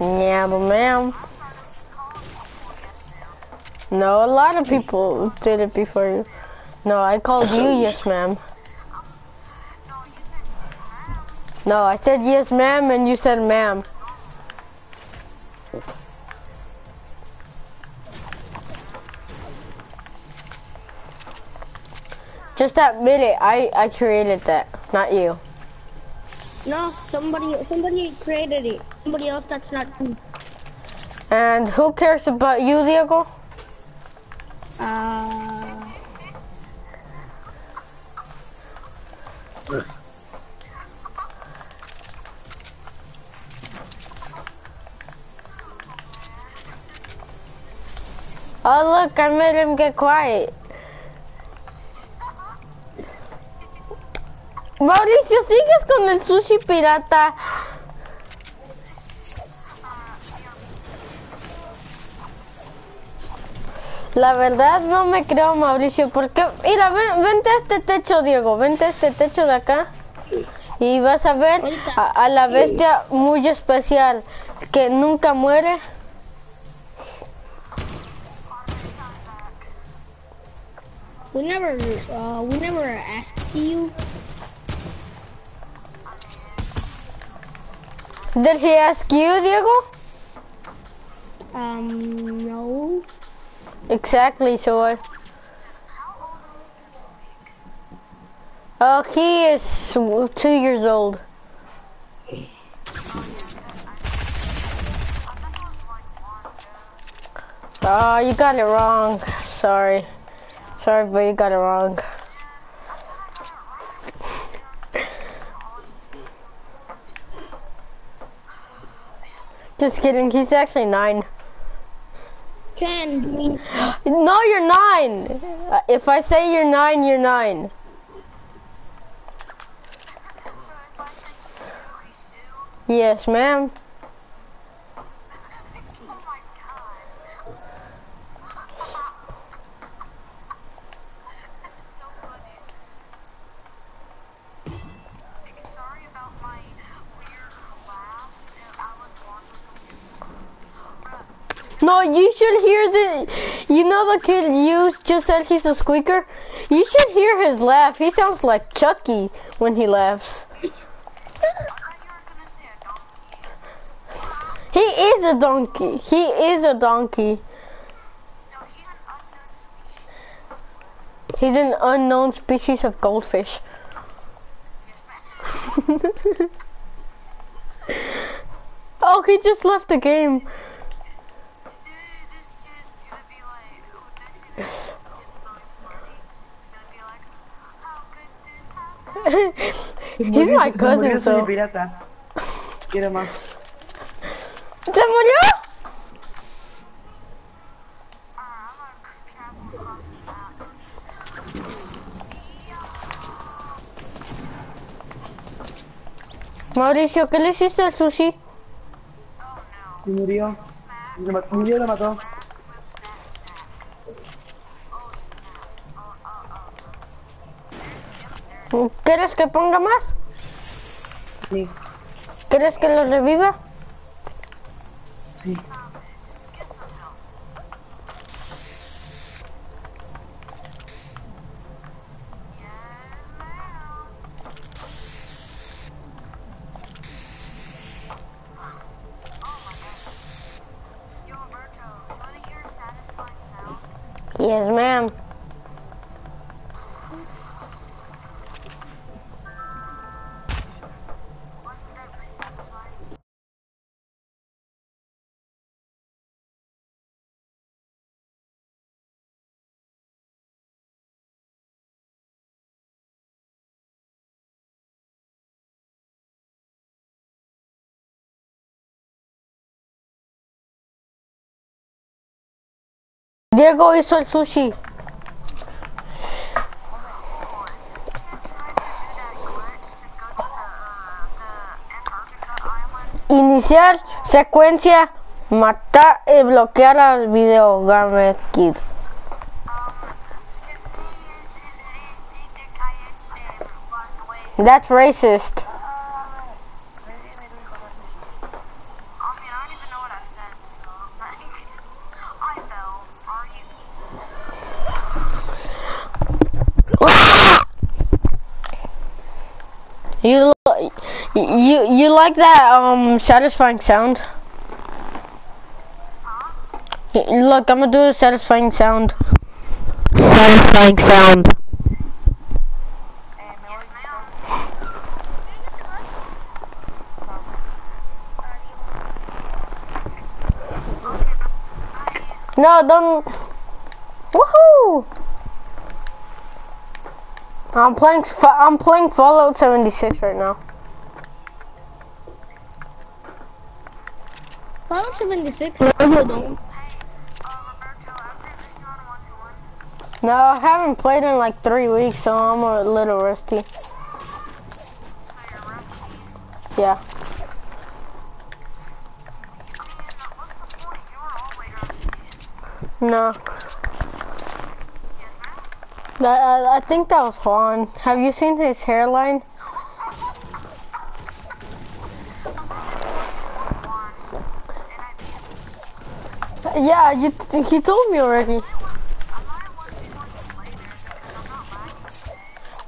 Yeah, ma'am. No, a lot of people did it before you. No, I called you, yes, ma'am. No, I said yes, ma'am, and you said ma'am. Just admit it. I, I created that, not you.
No, somebody somebody created it. Somebody else that's not me.
And who cares about you, Diego?
Uh...
Oh look, I made him get quiet. Mauricio, sigues con el sushi pirata. La verdad no me creo, Mauricio, porque... Mira, vente a este techo, Diego, vente a este techo de acá. Y vas a ver a, la bestia muy especial, que nunca muere.
never uh, we you
Did he ask you, Diego?
Um, no.
Exactly, so I... Oh, he is two years old. Oh, you got it wrong. Sorry. Sorry, but you got it wrong. Just kidding, he's actually nine.
Ten.
No, you're nine. Uh, if I say you're nine, you're nine. Yes, ma'am. No, you should hear the, you know the kid you just said he's a squeaker? You should hear his laugh. He sounds like Chucky when he laughs. He is a donkey. He is a donkey. He's an unknown species of goldfish. oh, he just left the game. He's my cousin, so.
pirata. Quiero más.
¡Se murió! Mauricio, ¿qué le hiciste al sushi?
murió. murió, lo mató.
¿Quieres que ponga más? ¿Quieres que lo reviva?
Sí.
Yes, ma'am. Diego hizo el sushi. Iniciar secuencia, matar y bloquear al video Gamer Kid. That's racist. You you you like that um satisfying sound? Look, I'm gonna do a satisfying sound. Satisfying sound. No, don't. Woohoo! I'm playing I'm playing Fallout 76 right now.
Fallout 76?
No, I haven't played in like three weeks, so I'm a little rusty. Yeah. No. That, uh, I think that was Juan. Have you seen his hairline? Yeah, you he told me already.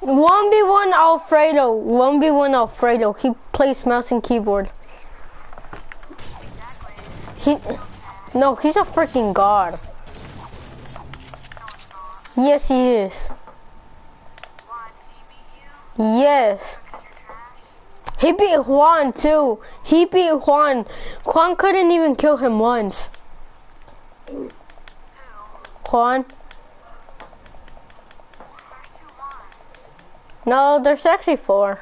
1v1 Alfredo. 1v1 Alfredo. He plays mouse and keyboard. He... No, he's a freaking god. Yes, he is. Yes. He beat Juan too. He beat Juan. Juan couldn't even kill him once. Juan. No, there's actually four.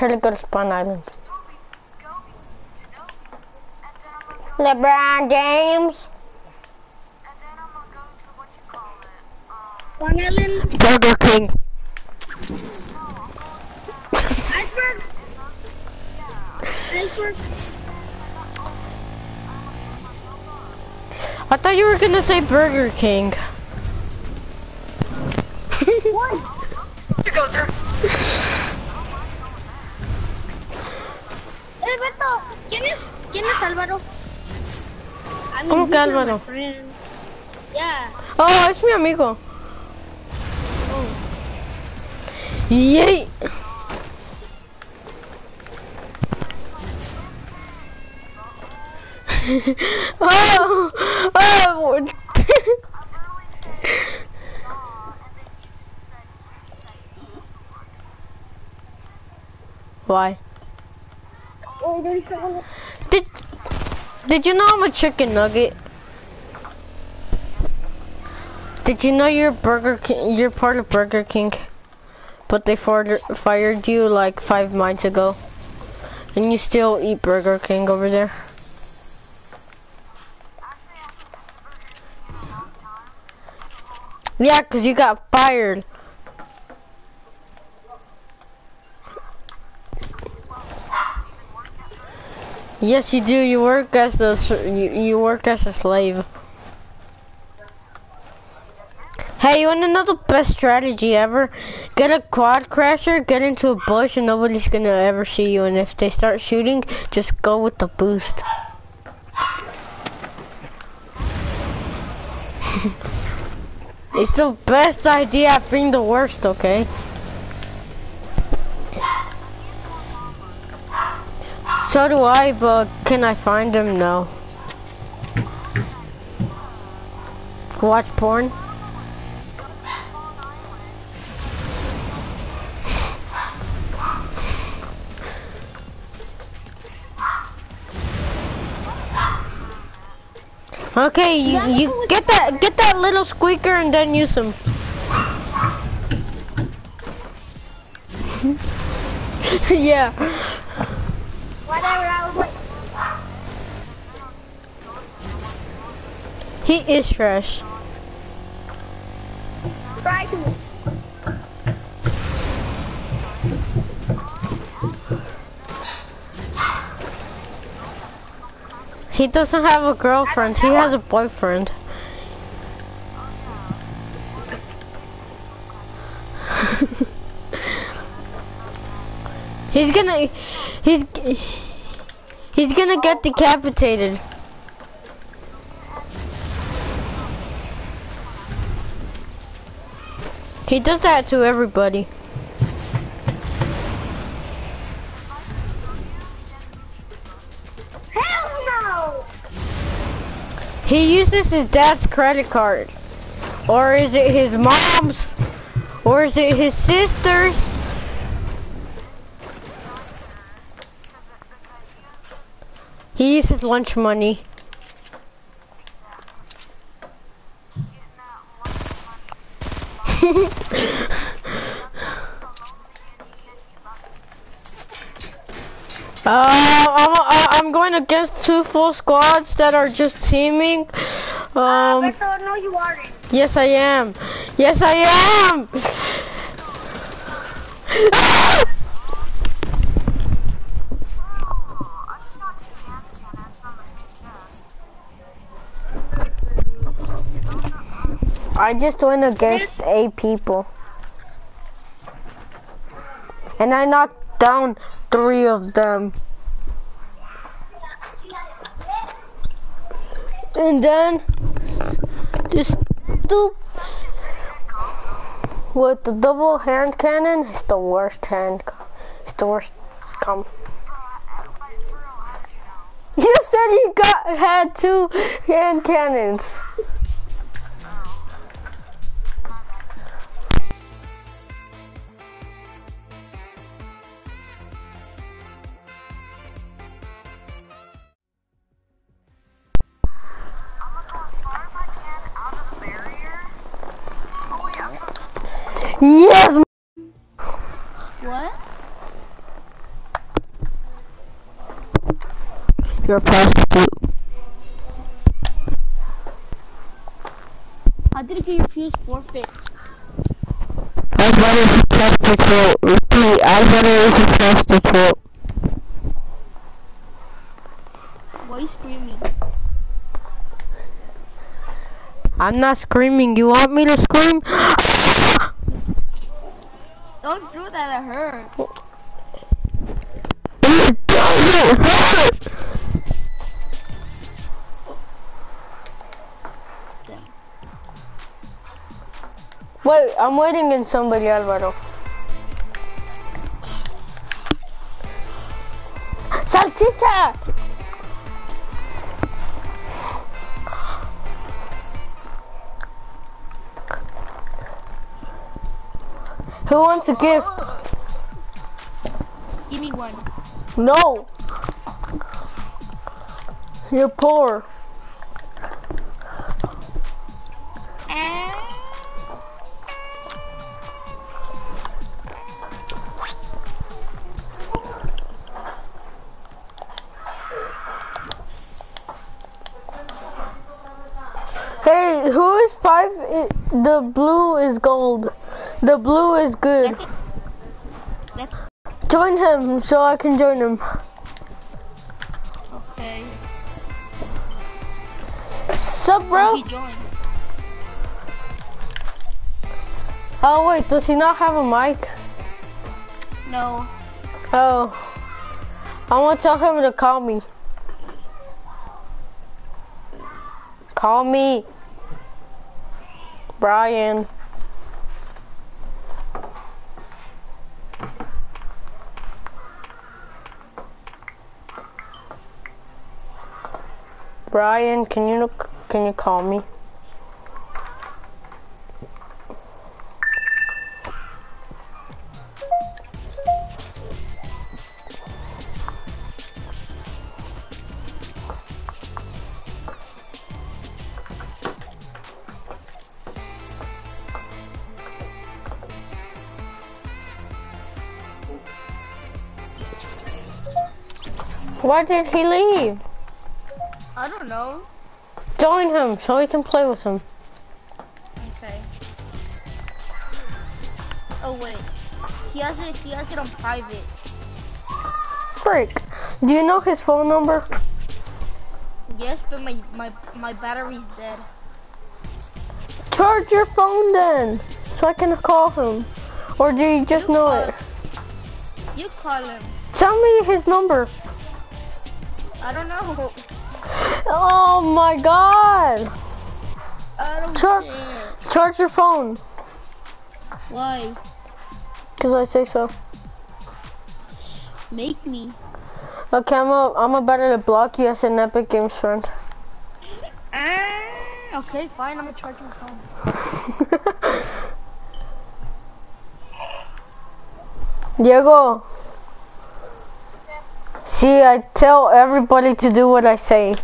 try to go to Spawn Island. LeBron James.
Spawn Island.
Burger King.
Iceberg. Iceberg.
I thought you were gonna say Burger King.
what? To go Alberto, ¿quién es? ¿Quién es Álvaro? Ah, ah,
¿Cómo que Álvaro? Oh, es mi amigo. Oh. oh,
oh. Why?
Did Did you know I'm a chicken nugget? Did you know you're Burger King, you're part of Burger King, but they fired you like five months ago, and you still eat Burger King over there? Yeah, cause you got fired. Yes, you do. You work as a you, you work as a slave. Hey, you want another best strategy ever? Get a quad crasher, get into a bush, and nobody's gonna ever see you. And if they start shooting, just go with the boost. it's the best idea. I the worst, okay? So do I, but can I find him? No. Watch porn? Okay, you, you get that get that little squeaker and then use him. yeah. He is
fresh.
He doesn't have a girlfriend, he has a boyfriend. He's gonna, he's, he's gonna get decapitated. He does that to everybody.
Hell no!
He uses his dad's credit card. Or is it his mom's? Or is it his sister's? He uses lunch money. Uh, I'm, uh, uh, I'm, going against two full squads that are just teaming. Uh, um,
uh, no, you aren't.
Yes, I am. Yes, I am. I just went against eight people. And I knocked down three of them. And then, this dude with the double hand cannon is the worst hand, it's the worst come. You said you got had two hand cannons. Yes!
What?
You're a prostitute.
How did you get your PS4 fixed?
I bought it for prostitute. Repeat, I bought it for prostitute.
Why are you screaming?
I'm not screaming. You want me to scream?
Don't do that, it hurts.
Oh. Wait, I'm waiting in somebody, Alvaro. Salchicha! Who wants a gift?
Give me
one.
No. You're poor. Hey, who is five? The blue is gold. The blue is good. join him so I can join him.
Okay.
Sup, bro? Oh, wait, does he not have a mic?
No.
Oh. I want to tell him to call me. Call me. Brian. Brian, can you can you call me? Why did he leave?
I don't know.
Join him so we can play with him.
Okay. Oh wait, he has it. He has it on private.
Frick. Do you know his phone number?
Yes, but my my my battery's dead.
Charge your phone then, so I can call him. Or do you just
you
know it?
You call him.
Tell me his number.
I don't know.
Oh my god! Char
care.
Charge your phone.
Why?
Because I say so.
Make me.
Okay, I'm a, I'm about to block you as an Epic Games friend.
Ah, okay, fine, I'm gonna charge my phone.
Diego. See, I tell everybody to do what I say.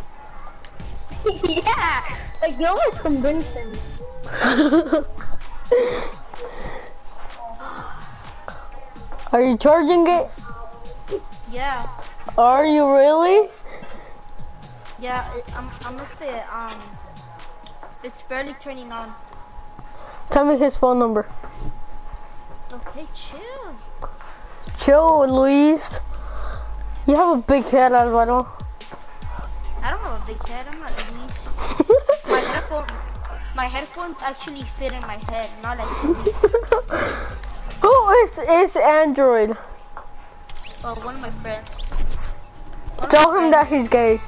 yeah, like you always convince them.
Are you charging it?
Yeah.
Are you really?
Yeah, I'm, I must say, um, it's barely turning on.
Tell me his phone number.
Okay, chill.
Chill, Luis. You have a big head, Alvaro.
I don't have a big head, I'm not my, headphone, my headphones actually fit in my head, not like
Who is, is Android?
Oh, one of my friends. One
Tell him friends. that he's gay.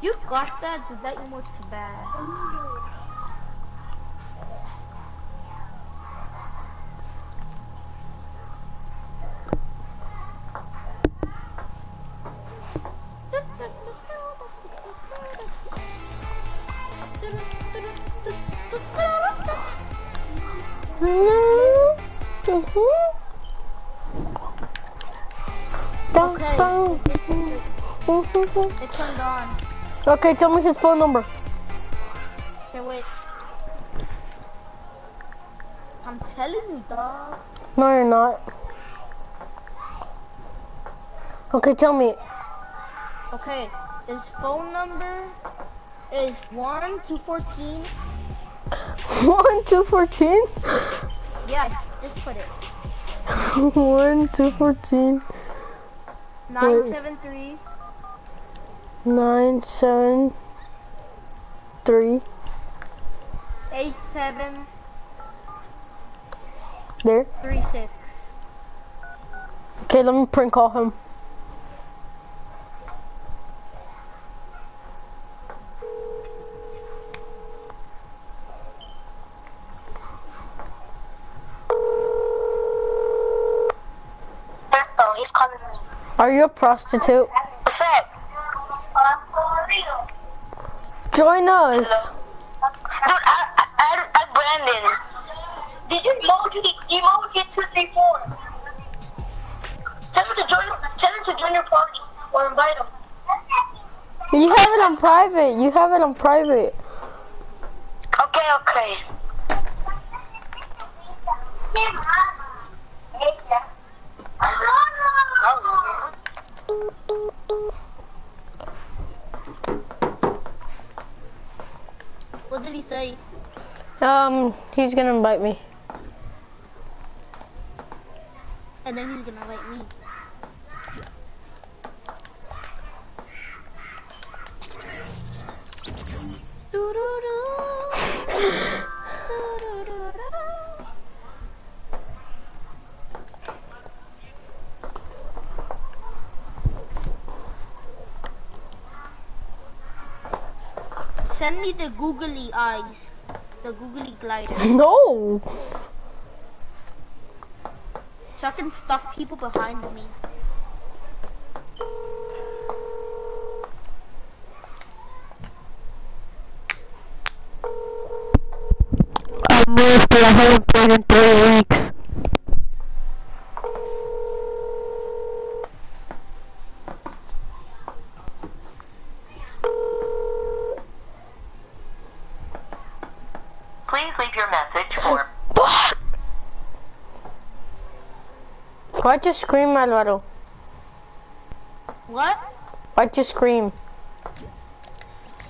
You got that? Dude, that emote's bad. Okay. It turned on.
Okay, tell me his phone number.
Okay, wait. I'm telling you, dog.
No, you're not. Okay, tell me.
Okay, his phone number is 1 to 14.
1 to 14?
Yeah, just put it. 1
to 14. 973.
973. 87.
There.
36.
Okay, let me prank call him.
phone. He's calling me.
Are you a prostitute?
What's up?
Join us. Hello.
Dude, I, I, I, am Brandon. Did you emoji, emoji 234? Tell him to join, tell him to join your party or invite him.
You have it on private. You have it on private.
Okay, okay. Yeah.
What did he say?
Um, he's gonna bite me.
And then he's gonna bite me. do do do. send me the googly eyes. The googly glider.
No!
So I can stop people behind me.
I moved to a home in three weeks. Why'd you scream, Alvaro?
What?
Why'd you scream?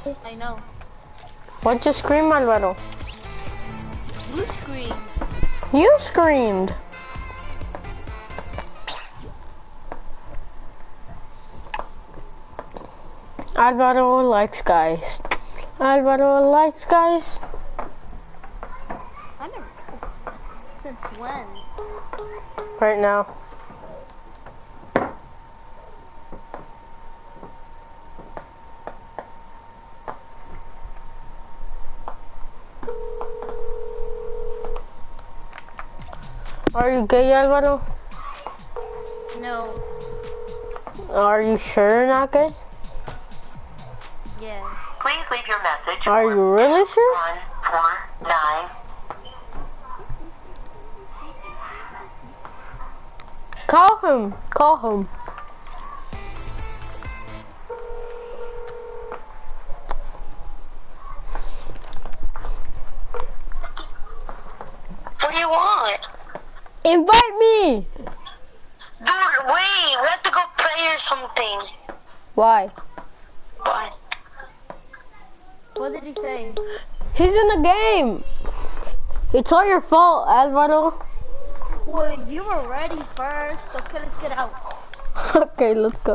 I know.
Why'd you scream, Alvaro?
You screamed.
You screamed. Alvaro likes guys. Alvaro likes guys.
I never. Since when?
Right now. Are you gay, Álvaro?
No.
Are you sure not gay?
Yes.
Please leave your message.
Are you really sure?
One, four, nine.
Call him. Call him. It's all your fault, Alvaro.
Well, you were ready first. Okay, let's get out.
okay, let's go.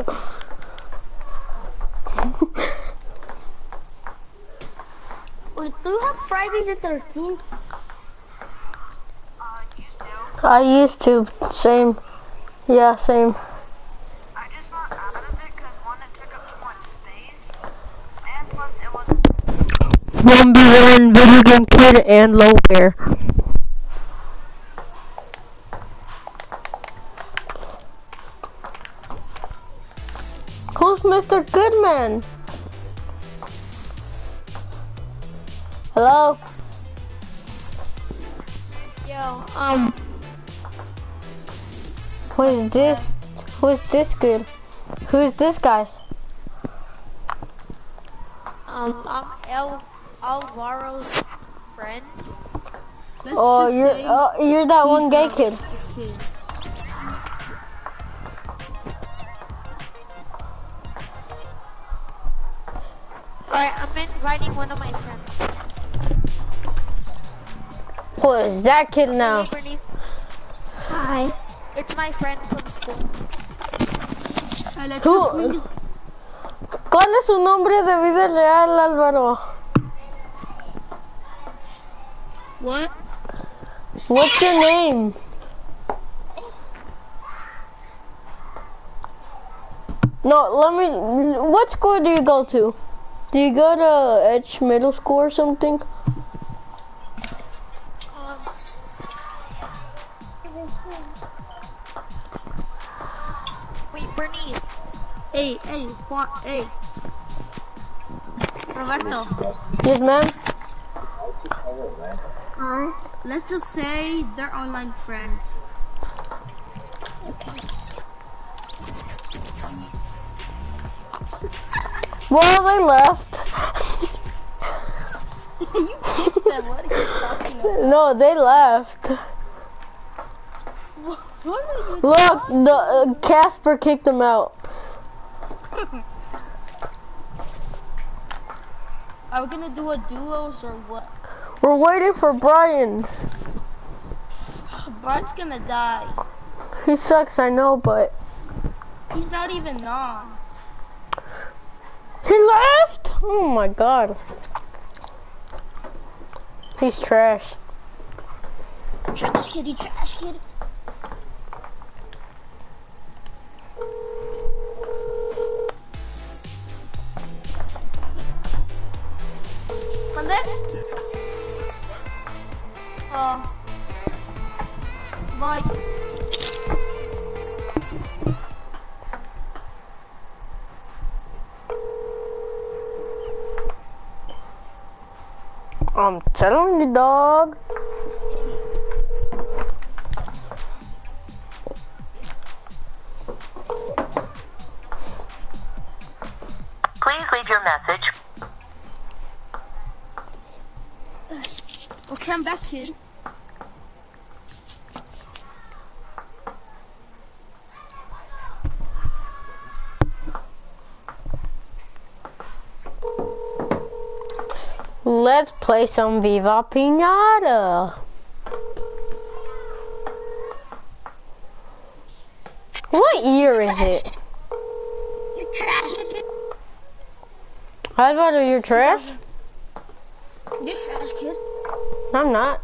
Wait, do you have Friday the 13th?
Uh,
I used to. Same. Yeah, same.
and
low air. Who's Mr. Goodman? Hello?
Yo, um...
Who is this? Who is this good? Who is this guy?
Um, I'm El Alvaro's friend.
Let's
oh, you're oh, you're that one gay kid.
Alright, I'm inviting one of my friends.
Who is that kid now?
Hi.
It's my friend from school.
¿Cuál es su nombre de vida real, Álvaro? What's your name? No, let me, what school do you go to? Do you go to Edge Middle School or something?
Bernice.
Hey, hey, what, hey. Roberto.
Yes, ma'am.
Hi
let's just say they're online friends.
well, they left.
you kicked them. What are you talking about?
No, they left. Look, talking? the uh, Casper kicked them out.
are we gonna do a duos or what?
We're waiting for Brian.
Brian's gonna die.
He sucks, I know, but...
He's not even on.
He left? Oh my god. He's trash.
Trash kitty, trash kid.
No play some Viva Pinata. What year is it?
you trash.
How about You're trash?
You're trash, kid.
I'm not.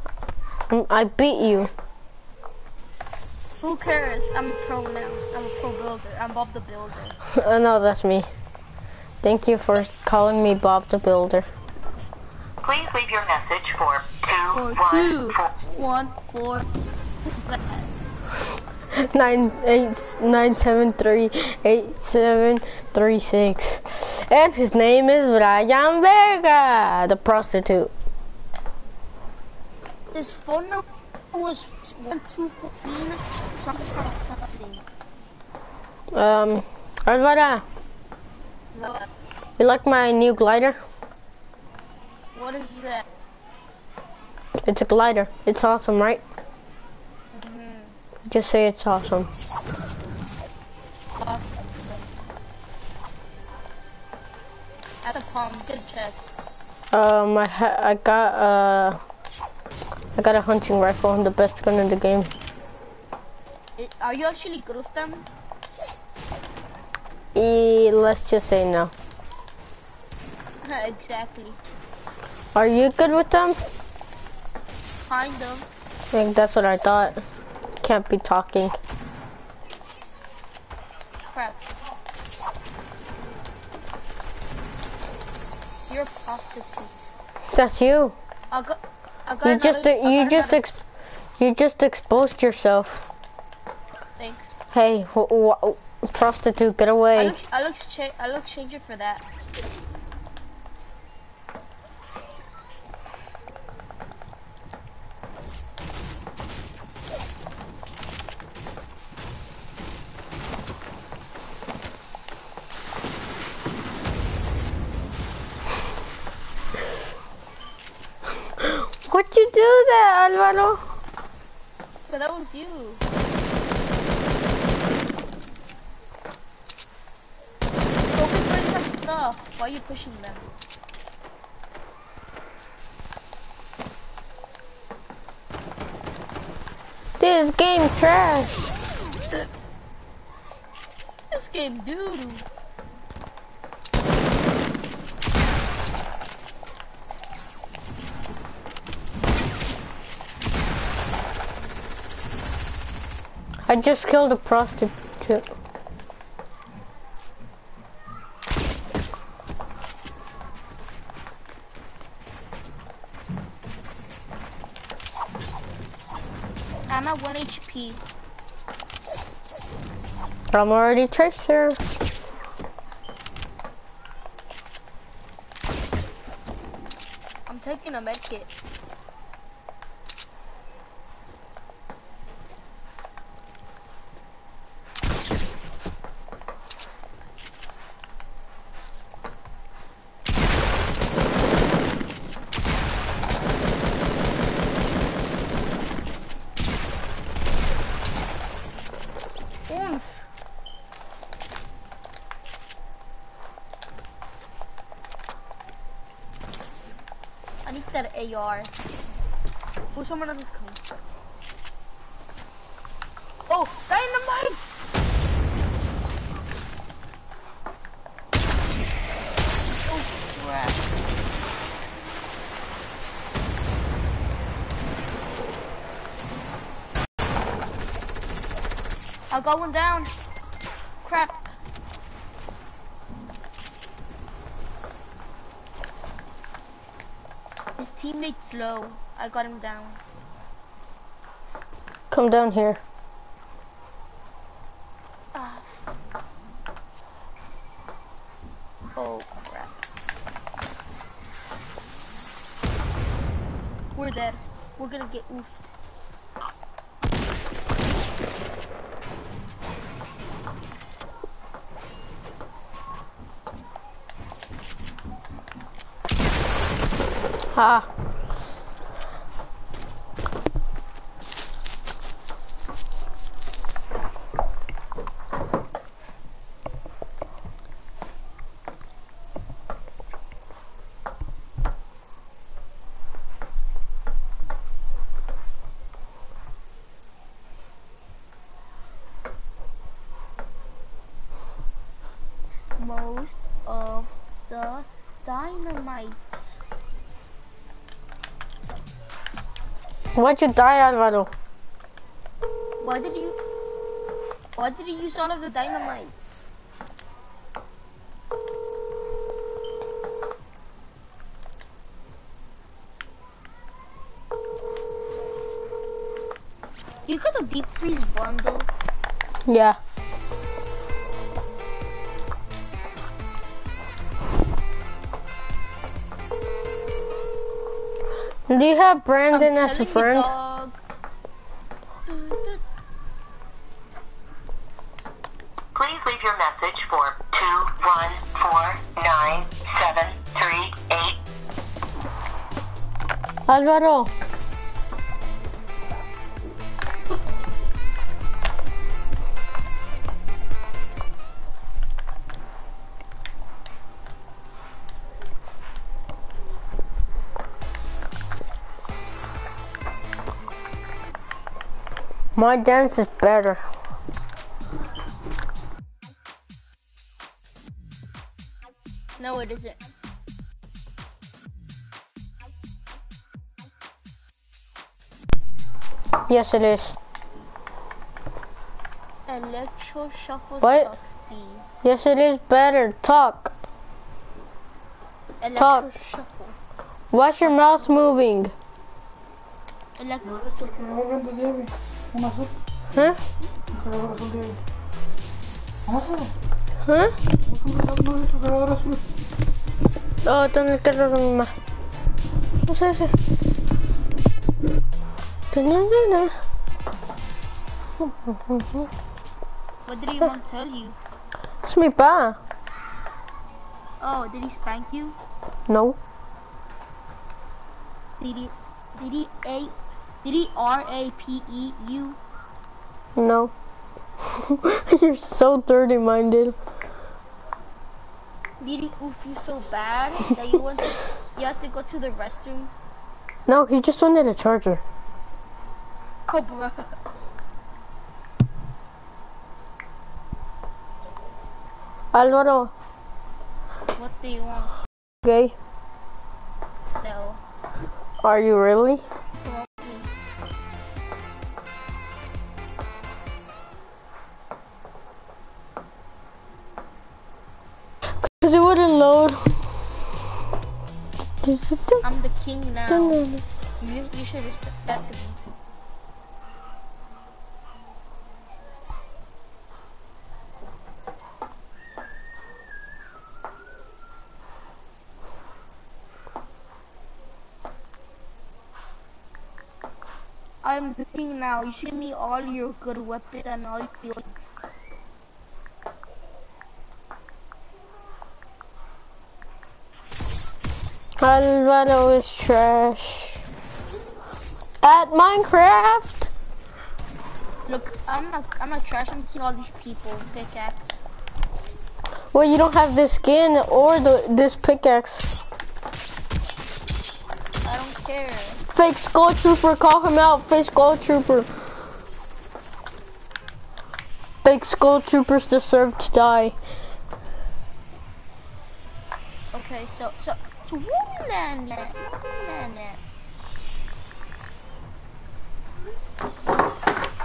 I'm, I beat you.
Who cares? I'm a pro now. I'm a pro builder. I'm Bob the Builder.
Oh, no, that's me. Thank you for calling me Bob the Builder.
Please leave your message for two, four,
two one, and his name is Brian Vega, the prostitute.
His phone number was one two fourteen something something.
Um, Alvada.
No.
You like my new glider?
What is that?
It's a glider. It's awesome, right? Mm -hmm. Just say it's awesome.
Awesome. At the palm, good chest.
Um, I ha I got uh, I got a hunting rifle I'm the best gun in the game.
It, are you actually good with them?
E, let's just say no.
exactly.
Are you good with them?
Kind of.
I think that's what I thought. Can't be talking.
Crap. You're a prostitute.
That's you.
I'll go, I'll go
you just you just you just exposed yourself.
Thanks.
Hey, prostitute, get away.
I look, I look, I look, for that.
What would you do there, Alvaro?
But that was you. Focus on their stuff. Why are you pushing them?
This game trash.
this game doo, -doo.
I just killed a prostitute.
I'm at 1 HP.
I'm already Tracer.
I'm taking a medkit. we Oh, someone else is coming. Oh, dynamite! Oh, I got one down. Crap. teammate's low. I got him down.
Come down here.
Uh. Oh crap. We're dead. We're gonna get oofed. most of the dynamite.
Why'd you die, Alvaro?
Why did you... Why did you use all of the dynamite? You got a deep freeze bundle?
Yeah. Do you have Brandon as a friend?
Please leave your message for two one four nine seven three eight.
Alvaro. My dance is better.
No, it isn't.
Yes, it is.
Electro shuffle
what?
sucks D.
Yes, it is better. Talk.
Electro
Talk.
shuffle.
Why's your mouth moving?
Electro.
¿Un azul? ¿Eh? ¿Un ¿Eh? de...? ¿Eh? ¿No es tengo el carro de mi mamá. No sé ese. ¿Qué ¿Qué?
What did want to tell you? Oh, did he spank you?
No.
Did he, did Did he R-A-P-E you?
No. you're so dirty-minded.
Did he oof you so bad that you want to, you have to go to the restroom?
No, he just wanted a charger.
Oh, bro.
Alvaro.
What do you want?
Gay? Okay.
No.
Are you really? load.
I'm the king now. You, you should respect me. I'm the king now. You give me all your good weapons and all your builds.
Valvano is trash. At Minecraft.
Look, I'm not. I'm not trash. I'm killing all these people. Pickaxe.
Well, you don't have the skin or the this pickaxe.
I don't care.
Fake Skull Trooper, call him out. Fake Skull Trooper. Fake Skull Troopers deserve to die.
Okay, so so Swollen.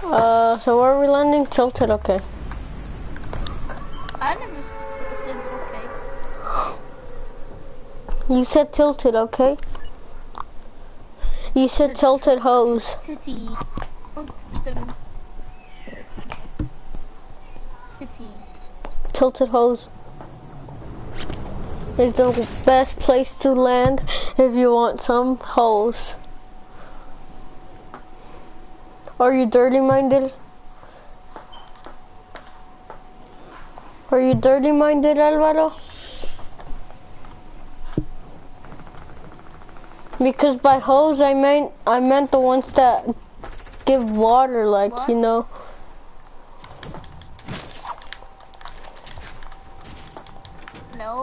Uh, so where are we landing? Tilted, okay.
I never said tilted, okay.
You said tilted, okay? You said tilted hose.
Titty.
Tilted hose is the best place to land if you want some holes. Are you dirty minded? Are you dirty minded, Alvaro? Because by holes I meant I meant the ones that give water, like
what?
you know.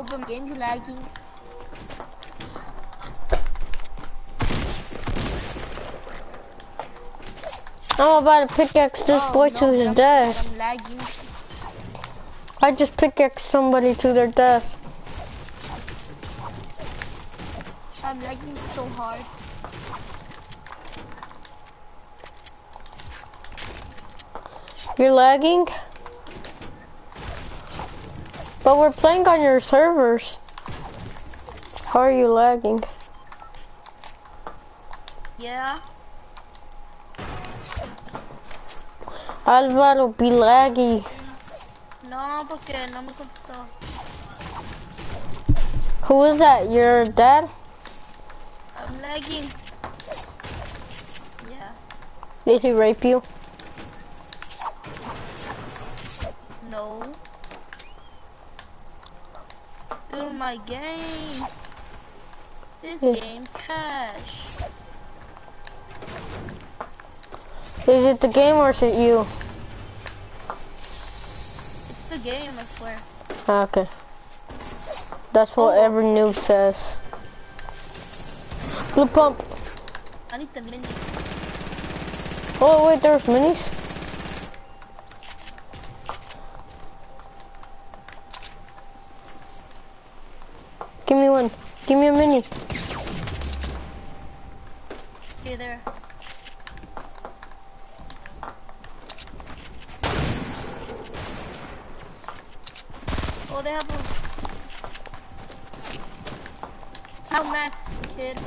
game's lagging.
I'm about to pickaxe this
oh,
boy
no,
to his death.
I'm lagging.
I just pickaxe somebody to their death.
I'm lagging so hard.
You're lagging? But we're playing on your servers. How are you lagging?
Yeah.
Álvaro, be laggy.
No, porque no me contestó.
Who is that? Your dad?
I'm lagging. Yeah.
Did he rape you?
Oh my game. This
hmm.
game trash.
Is it the game or is it you?
It's the game, I swear.
Ah, okay. That's what
oh.
every noob says. Blue pump.
I need the minis.
Oh wait, there's minis? Give me one. Give me a mini.
Here, there. Oh, they have a... Helmets, kid.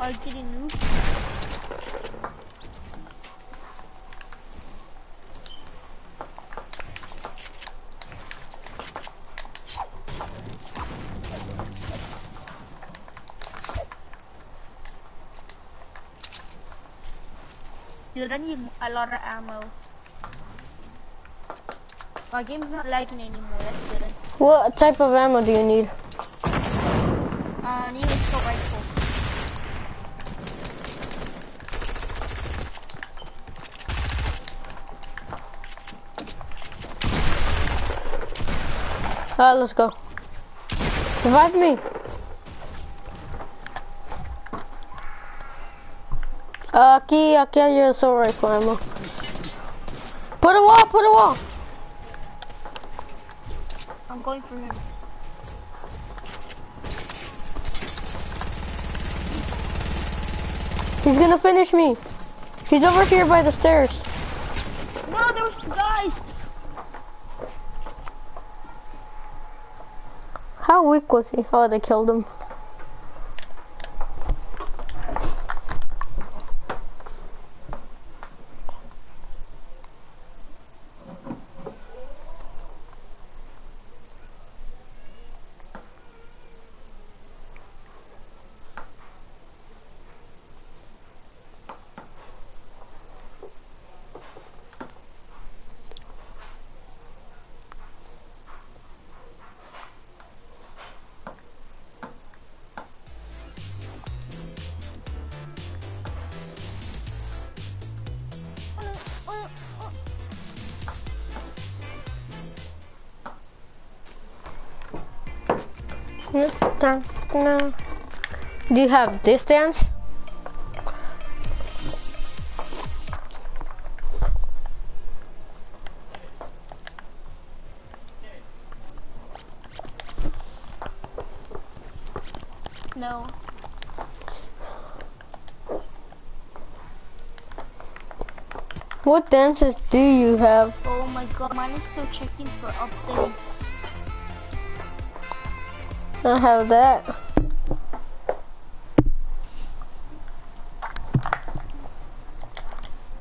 Are getting noobs. you are running a lot of ammo. My game's not lagging anymore, that's good.
What type of ammo do you need?
Uh, need a short rifle.
Alright, let's go. Revive me! Aquí, you a sword rifle ammo. Put a wall, put a wall.
I'm going for him.
He's gonna finish me. He's over here by the stairs.
No, there was guys.
How weak was he? Oh, they killed him. Do you have distance?
No.
What dances do you have?
Oh my god, mine is still checking for updates.
I have that.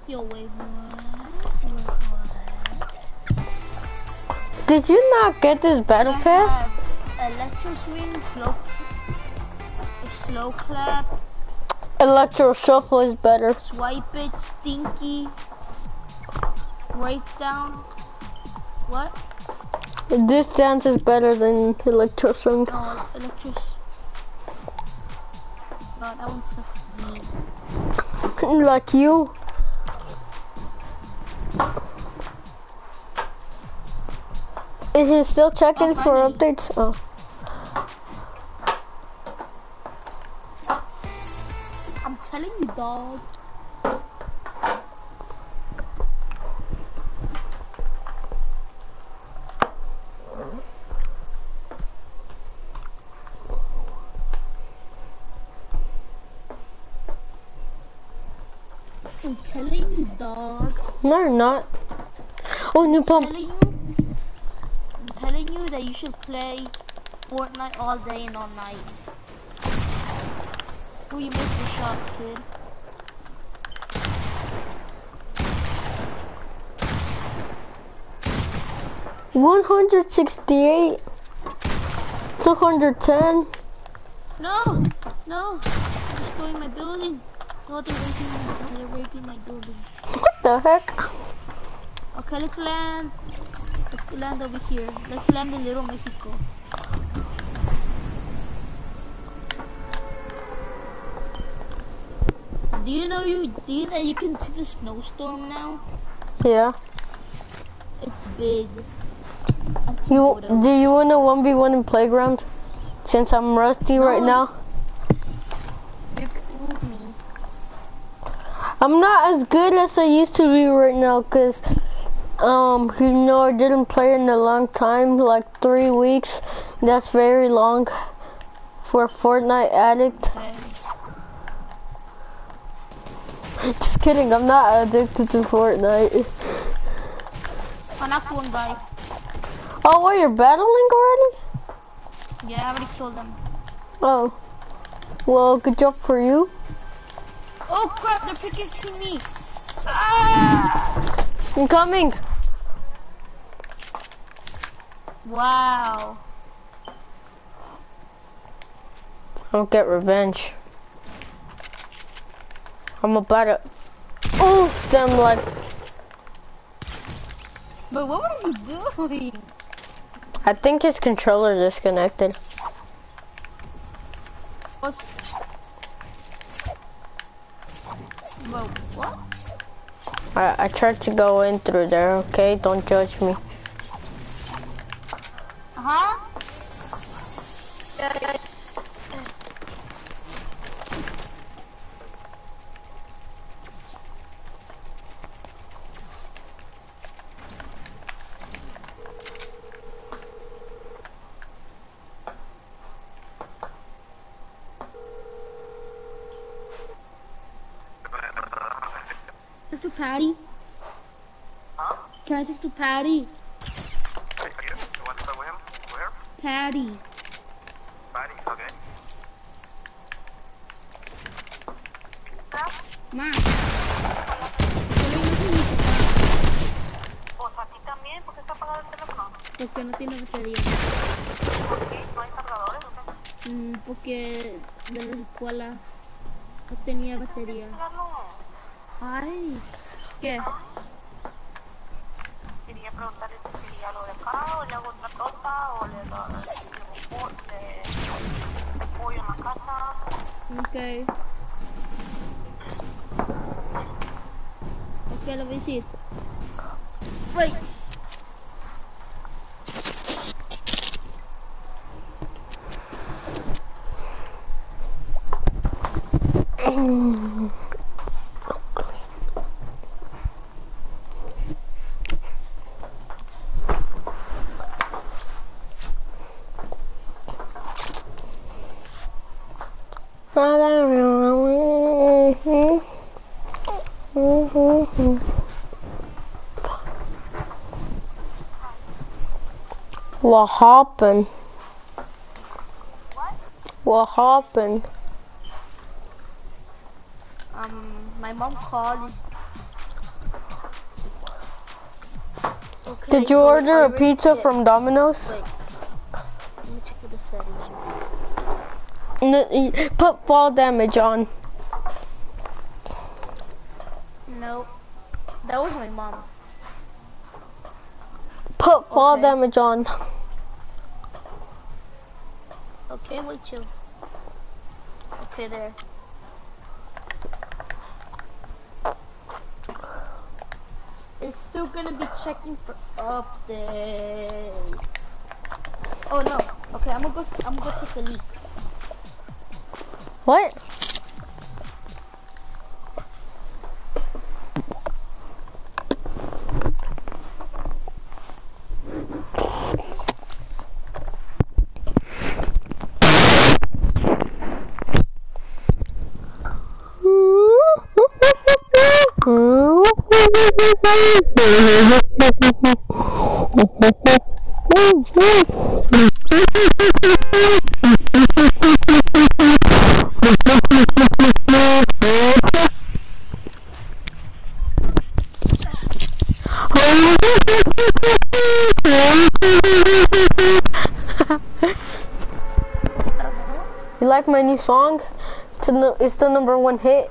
Yo, wait, what?
Did you not get this battle
I
pass?
Electro swing, slow, slow clap.
Electro shuffle is better.
Swipe it, stinky. Breakdown. What?
This dance is better than electro swing.
No, electro. Oh, that one sucks.
Like you. Is it still checking
oh,
for updates? Oh.
I'm telling you, dog.
No, not. Oh, new pump.
Telling you, I'm telling you that you should play Fortnite all day and all night. Oh, you missed the shot, kid.
One hundred sixty-eight. Two hundred ten.
No, no. I'm destroying my building. No, they're raping my, they're raping my building.
the heck?
Okay, let's land. Let's land over here. Let's land in Little Mexico. Do you know you do you know you can see the snowstorm now?
Yeah.
It's big.
you do you want to one v one in playground? Since I'm rusty
no, right now.
I'm not as good as I used to be right now because, um, you know, I didn't play in a long time, like three weeks. That's very long for a Fortnite addict. Just kidding, I'm not addicted to Fortnite. Oh, what, you're battling already?
Yeah, I already killed them.
Oh. Well, good job for you.
Oh crap, they're pickaxing me. Ah!
I'm coming.
Wow.
I'll get revenge. I'm about to oof them like.
But what was he doing?
I think his controller disconnected.
What's well, what?
I, I tried to go in through there, okay? Don't judge me.
Huh? to Patty? Huh? Can I text to Patty?
Wait, you want to play with him? Where?
Patty.
Patty, okay.
Más.
Pues a ti también, ¿por qué está apagado el teléfono?
Porque no tiene batería.
¿Por qué? ¿No hay cargadores o qué?
Mm, porque de la escuela no tenía batería. Ay, ¿qué?
Quería preguntarle si quería lo de acá, o le hago otra cosa, o le de pollo en la casa.
Ok. Ok, lo voy a decir. Mm.
What happened? What? What happened?
Um, my mom called. Okay,
Did you
so
order a pizza from Domino's?
Wait. Let me check the settings.
put fall damage on.
Nope. That was my mom.
Put fall
okay.
damage on.
Okay, there. It's still gonna be checking for updates. Oh no. Okay, I'm gonna go. I'm gonna go take a leak.
What? the number one hit?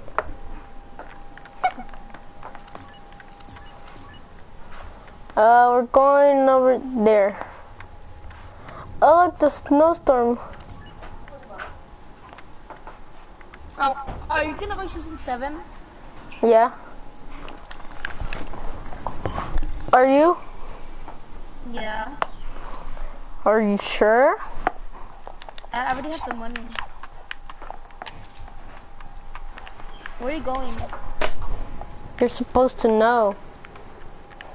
Uh, we're going over there. Oh, look, the snowstorm.
Oh, are you gonna play season 7?
Yeah. Are you?
Yeah.
Are you sure?
I already have the money. Where are you going?
You're supposed to know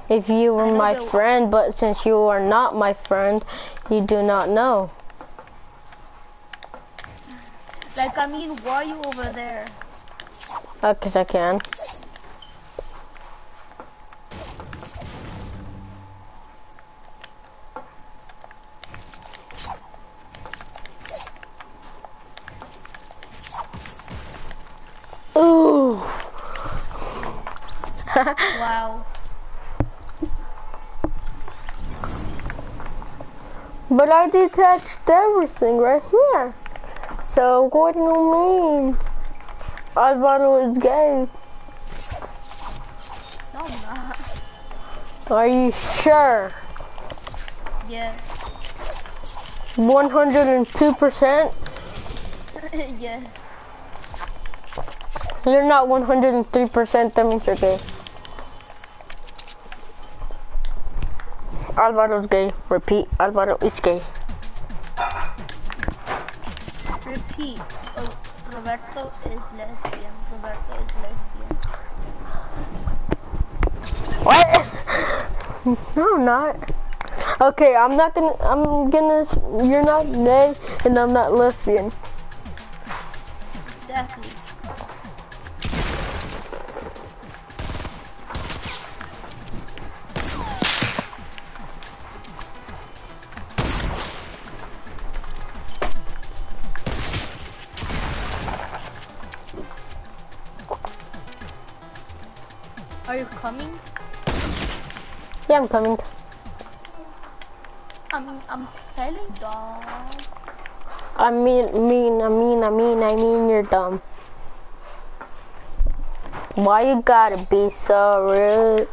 if you were my friend, but since you are not my friend, you do not know.
Like, I mean, why are you over there?
Uh, cause I can. Ooh.
wow.
But I detached everything right here. So what do you mean? I thought it was gay.
No, I'm not.
Are you sure?
Yes.
102%?
yes.
You're not 103%, that means you're gay. Alvaro's gay. Repeat, Alvaro is gay.
Repeat, oh, Roberto is lesbian. Roberto is lesbian.
What? no, I'm not. Okay, I'm not gonna, I'm gonna, you're not gay, and I'm not lesbian.
Exactly. Are you coming?
Yeah, I'm coming.
I mean, I'm telling dog.
I mean, mean, I mean, I mean, I mean, you're dumb. Why you gotta be so rude?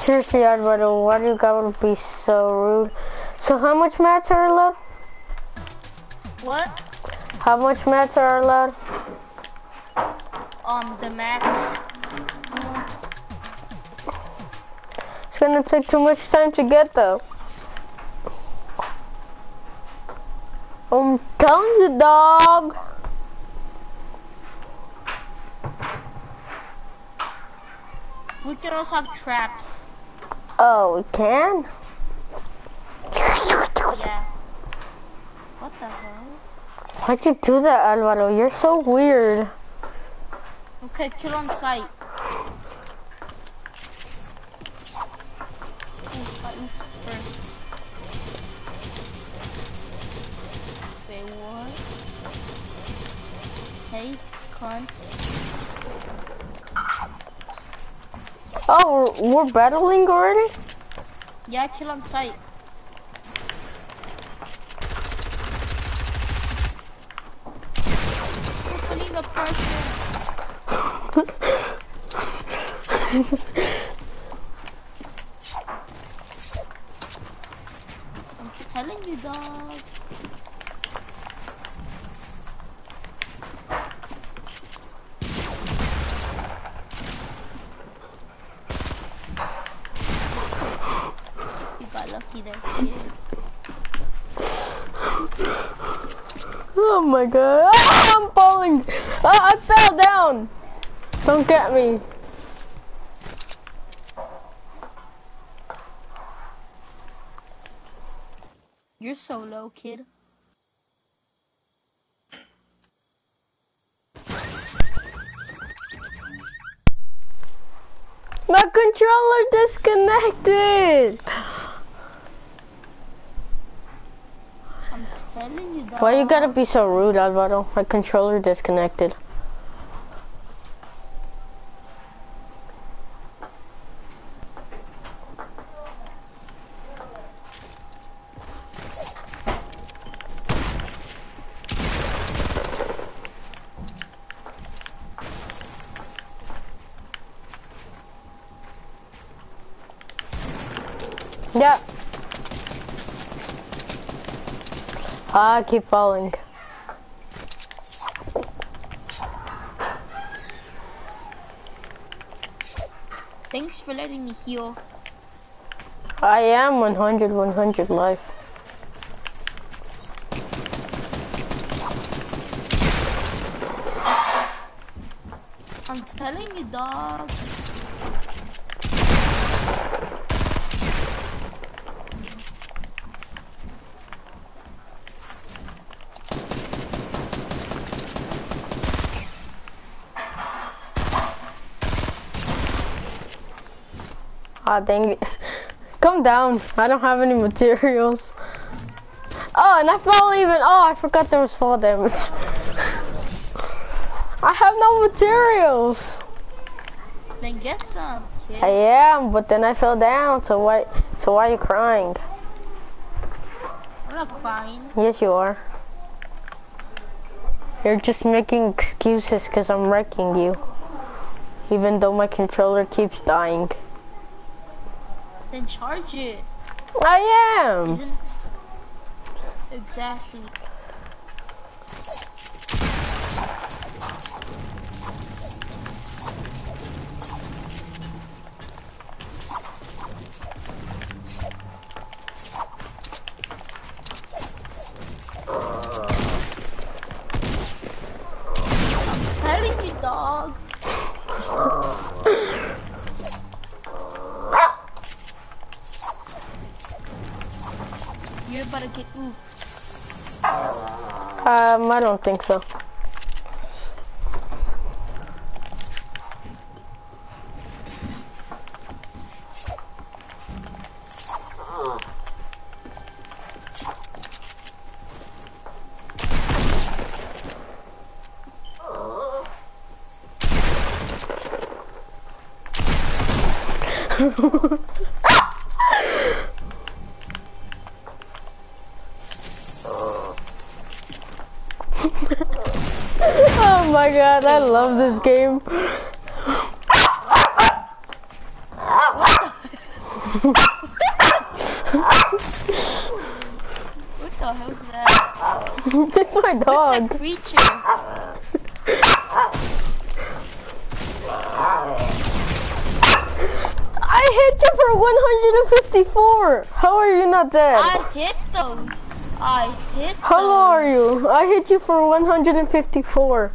Seriously, Edward, why do you gotta be so rude? So how much mats are allowed?
What?
How much mats are allowed?
um the max.
It's gonna take too much time to get though. I'm telling you, dog.
We can also have traps.
Oh, we can?
Yeah. What the hell?
Why'd you do that, Alvaro? You're so weird.
Okay, kill on sight. Say what? Hey, cunt.
Oh, we're, we're battling already?
Yeah, kill on sight. フフフ。solo, kid.
My controller disconnected!
I'm telling you that.
Why you gotta be so rude, Alvaro? My controller disconnected. I keep falling.
Thanks for letting me heal.
I am 100, 100 life.
I'm telling you, dog.
God ah, dang it. Come down. I don't have any materials. Oh, and I fell even. Oh, I forgot there was fall damage. I have no materials.
Then get some.
I am, but then I fell down. So why? So why are you crying?
I'm not crying.
Yes, you are. You're just making excuses because I'm wrecking you. Even though my controller keeps dying.
Then charge it.
I am.
Isn't exactly.
I don't think so. my god, I love this game.
what the hell is that?
it's my dog.
It's a creature.
I hit you for 154. How are you not dead?
I hit them. I hit
How
them.
How low are you? I hit you for 154.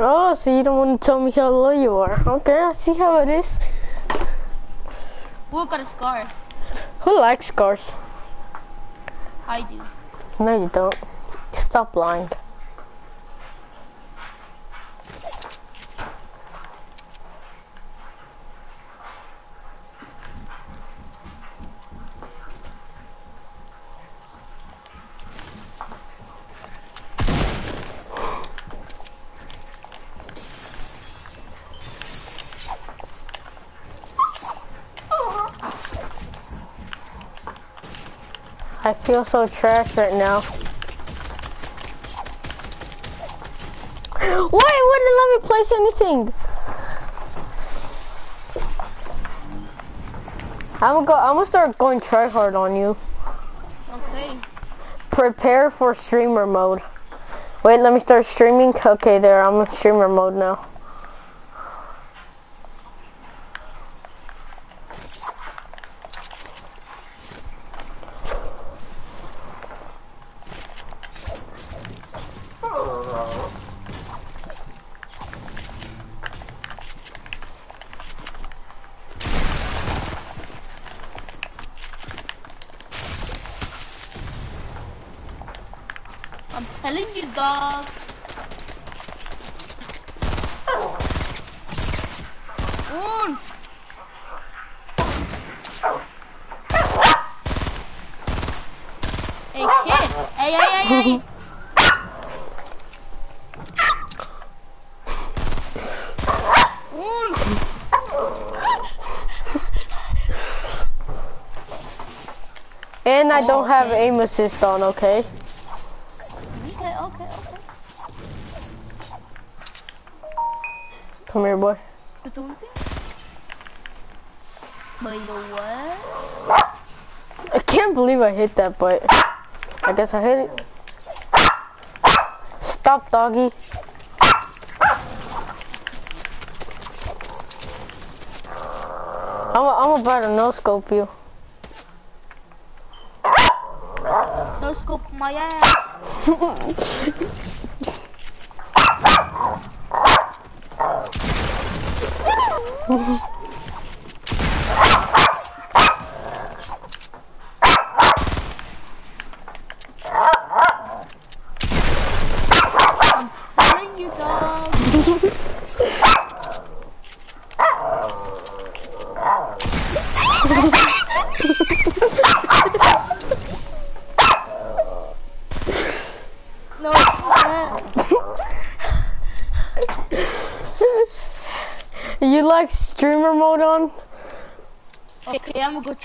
Oh, ah, so you don't want to tell me how low you are. Okay, I see how it is.
Who got a scar.
Who likes scars?
I do.
No, you don't. Stop lying. feel so trash right now. Why wouldn't let me place anything? I'm gonna go. I'm gonna start going try hard on you.
Okay.
Prepare for streamer mode. Wait, let me start streaming. Okay, there. I'm in streamer mode now. have aim assist on, okay?
Okay, okay, okay.
Come here, boy. I can't believe I hit that, but I guess I hit it. Stop, doggy. I'm gonna try to no scope you.
my ass.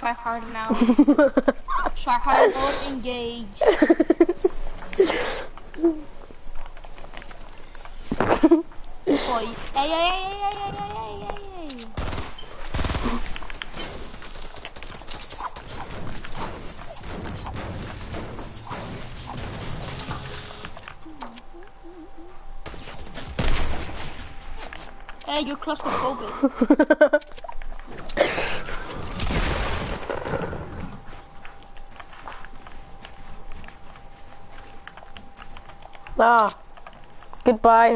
Try hard now. Try hard mode engaged. Boy, hey, hey, hey, hey, hey, hey, hey, hey. Hey, you're claustrophobic.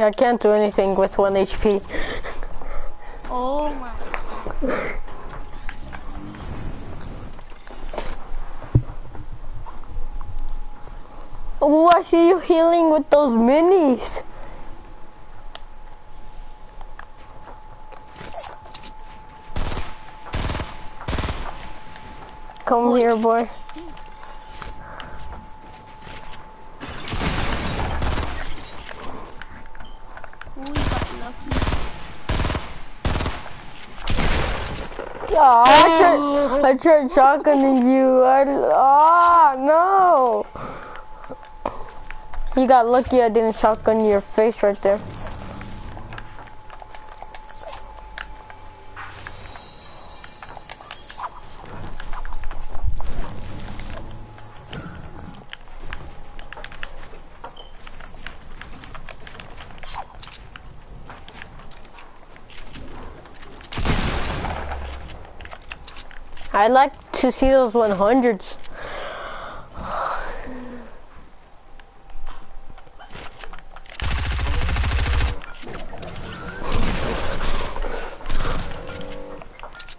I can't do anything with 1 HP.
Oh my.
oh, I see you healing with those minis. Come here, boy. Oh, I tried, I tried shotgunning you. I, oh, no. You got lucky I didn't shotgun your face right there. to see those 100s.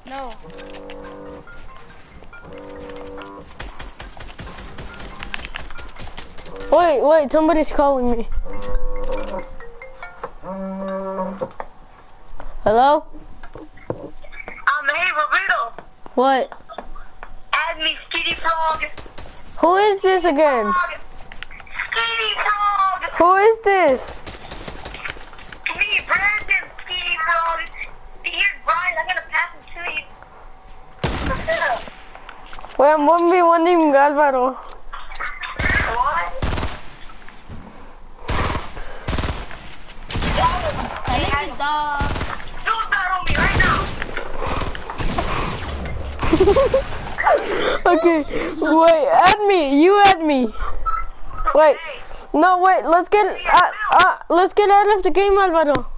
No.
Wait, wait, somebody's calling me. Hello? this again? Who is this?
Me, Brandon, Skinny Frog. Here's Brian, I'm gonna pass him to you.
I'm
1v1 in Galvaro.
Okay, wait, add me, you add me. Wait, no wait, let's get, uh, uh, let's get out of the game, Alvaro.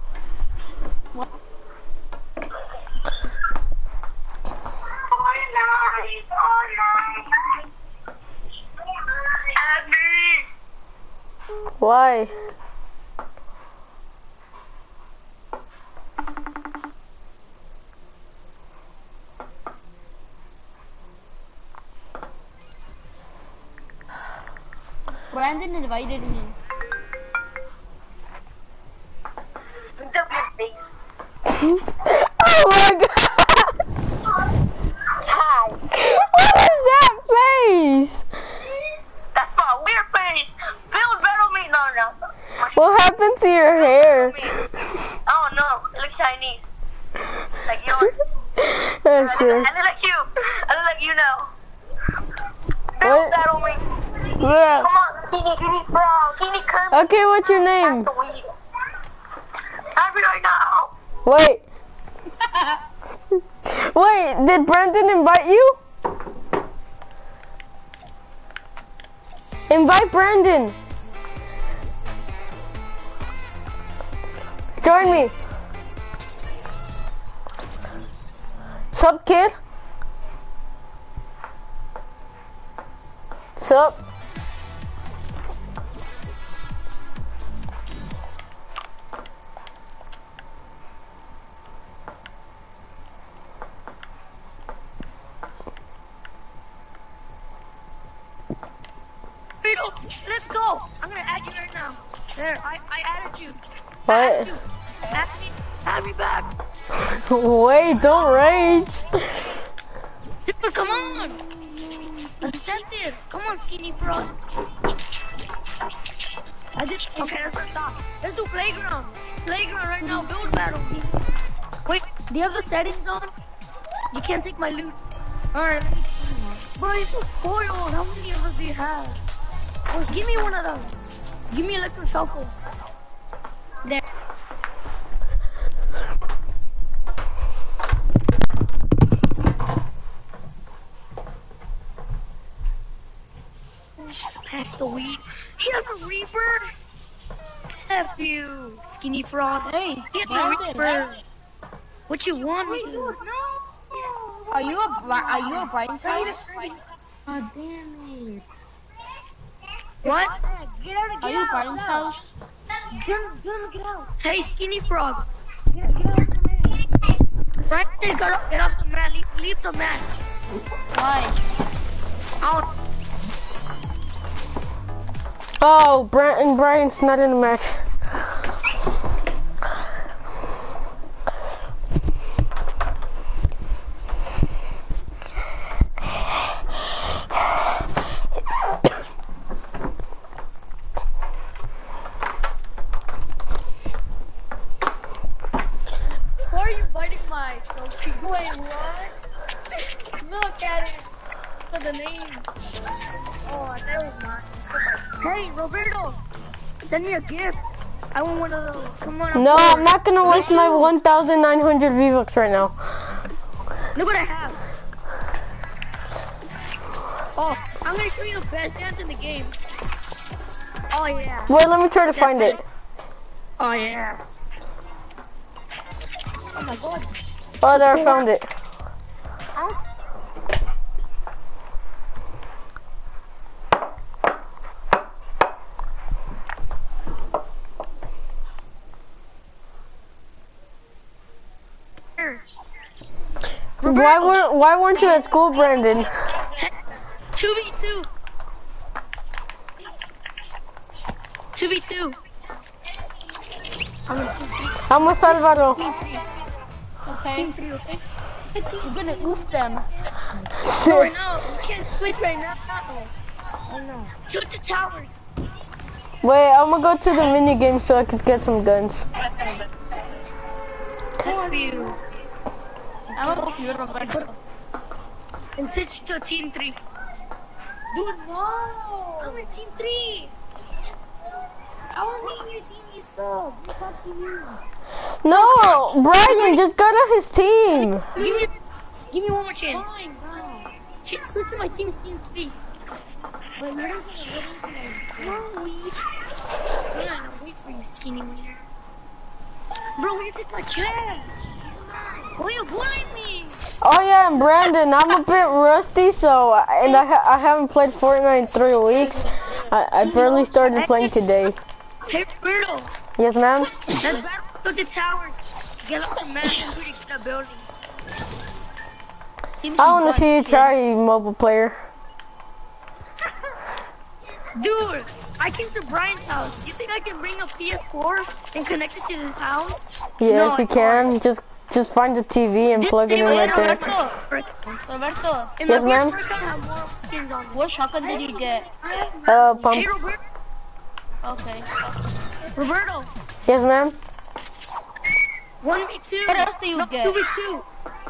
Brandon invited me.
Happy right now.
Wait. Wait, did Brendan invite you? Invite Brendan. Join me. Sup, kid?
my loot. Alright, more. Bro, It's a spoiled. How many of us do you have? give me one of them. Give me electro shuffle.
Are you a are you a blind child?
oh, damn it! What? Get out! Get
are you Brian's house?
Jim, Jim, get out! Hey, skinny frog! Get, get out of the mat! get off the mat! Leave, leave the mat!
Why?
Out!
Oh, Brent and Brian's not in the match.
me a gift. I want one of those. Come on.
I'm
no,
I'm not gonna waste my 1,900 V bucks right now.
Look what I have. Oh, I'm gonna show you the best dance in the game. Oh yeah.
Wait, let me try to That's find
it.
it.
Oh yeah. Oh my god.
Oh, there, I found it. Why were Why weren't you at school, Brandon?
Two v two. Two
v two.
i I'm
with
Salvador. three, okay.
We're gonna oof them.
Oh, no, right now, we can't switch right now. Oh no. Shoot the towers.
Wait, I'm gonna go to the mini game so I could get some guns.
Thank you.
I want to go for Roberto.
And switch to team three. Dude, no! I'm in team three! I want to your team, you suck. Fuck you.
No! Brian, just go to his team!
Give me, give me one more chance. Fine, fine. Switch to my team's team three. Wait, what is it? What is it? No, weed. Hold I'll wait for you, skinny wiener. Bro, we can take my chance! Will you blind me?
Oh yeah, and Brandon, I'm a bit rusty, so and I ha I haven't played Fortnite in three weeks. I, I barely started playing today.
Hey, brutal.
Yes, ma'am.
Let's the towers. Get off the map the building.
I want to see you try you mobile player.
Dude, I came to Brian's house. You think I can bring a PS4 and connect it to his house?
Yes,
no,
you can. not Just just find the TV and plug it in right there.
Roberto, Roberto.
Yes, ma'am.
What shotgun did you get?
Uh, pump.
Hey, Roberto.
Okay.
Roberto.
Yes, ma'am.
One v two.
What else do you
no,
get?
Two v two.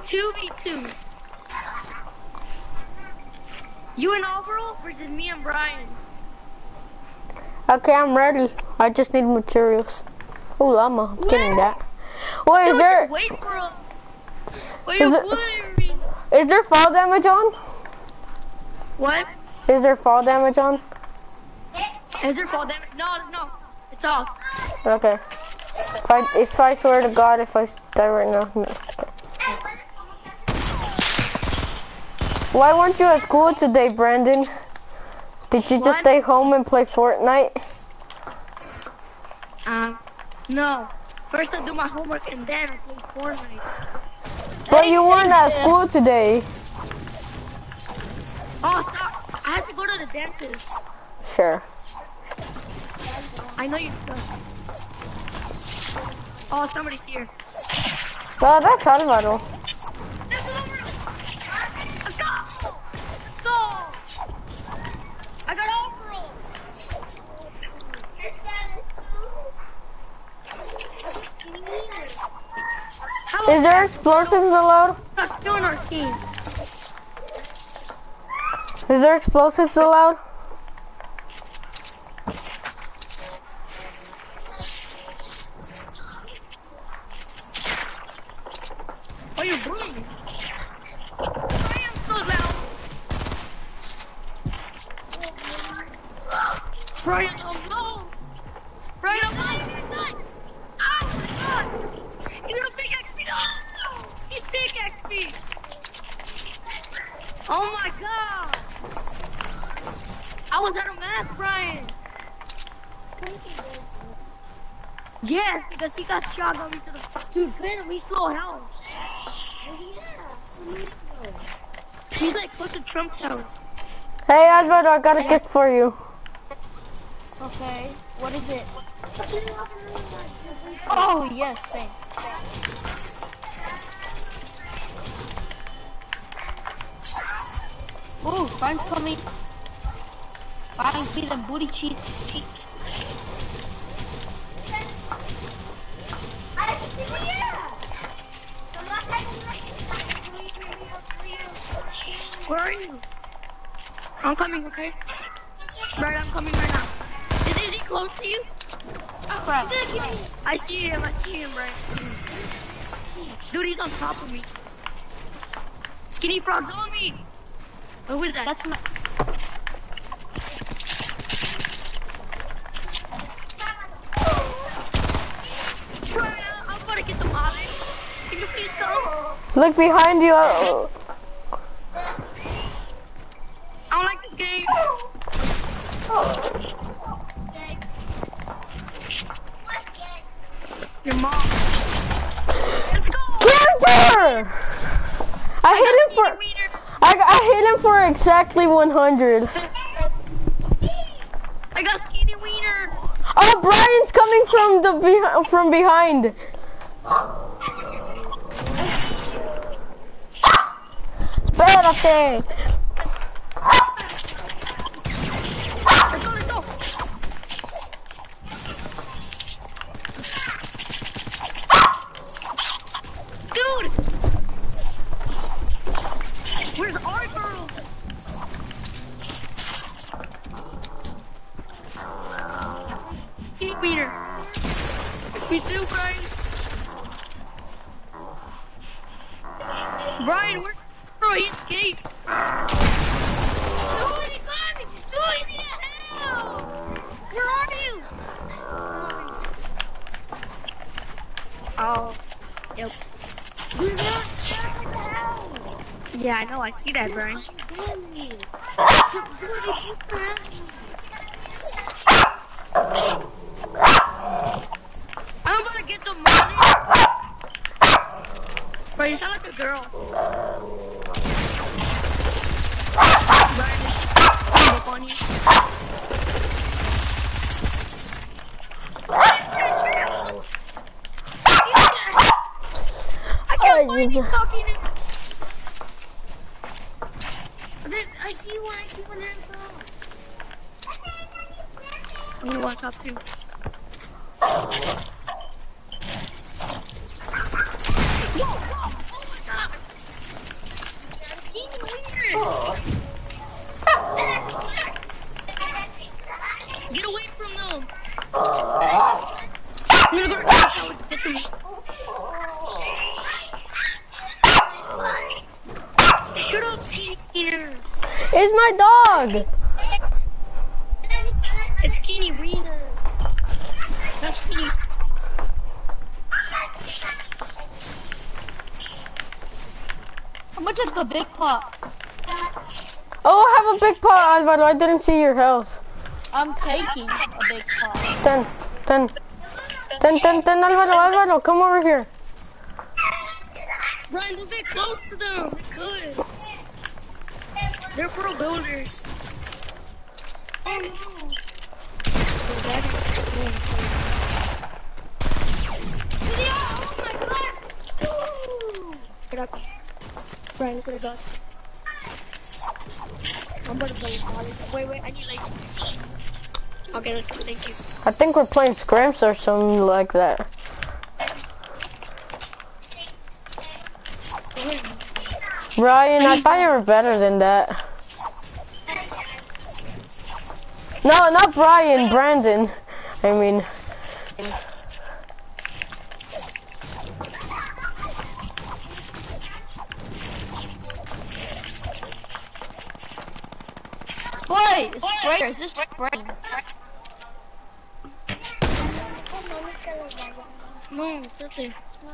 Two v two. You and Alvaro versus me and Brian.
Okay, I'm ready. I just need materials. Oh, llama. I'm getting that. What is there?
Wait for him. What
is,
there,
is there fall damage on?
What?
Is there fall damage on?
Is there fall damage? No, it's not. It's off.
Okay. If I, if I swear to God, if I die right now. No. Why weren't you at school today, Brandon? Did you just
what?
stay home and play Fortnite?
Um, no. First I do my homework and then I play Fortnite.
But hey, you weren't at school today.
Oh, sorry. I had to go to the dances.
Sure.
I know you suck. Oh, somebody's here.
Well, that's
not model.
Is there explosives allowed?
Not killing our team.
Is there explosives allowed?
Are you doing? I am so loud. Brian. shot got me to the dude. Granted, we slow hell. Oh, He's like put the Trump Tower.
Hey, Edward, I got a gift for you.
Okay, what is it? Oh, yes, thanks. thanks. Ooh, mine's coming. I can see the booty cheeks.
Where are you? I'm coming, okay? Right, I'm coming right now. Is, is he close to you?
Oh,
I see him, I see him, right? I see him. Dude, he's on top of me. Skinny frog's on me! What was that?
That's my...
Look behind you. exactly 100.
I got a skinny wiener.
Oh, Brian's coming from the beh from behind. Espérate.
that, Brian? see your house.
I'm taking a big pot.
Ten, ten, ten, ten, ten, Alvaro, Alvaro, come over here.
Run a not close to them. They They're pro builders. Oh no. Oh my god. Ooh. I'm gonna play Wait, wait, I need like. Okay, thank you.
I think we're playing scrims or something like that. Ryan, I thought you were better than that. No, not Brian, Brandon. I mean.
No, espérate. No,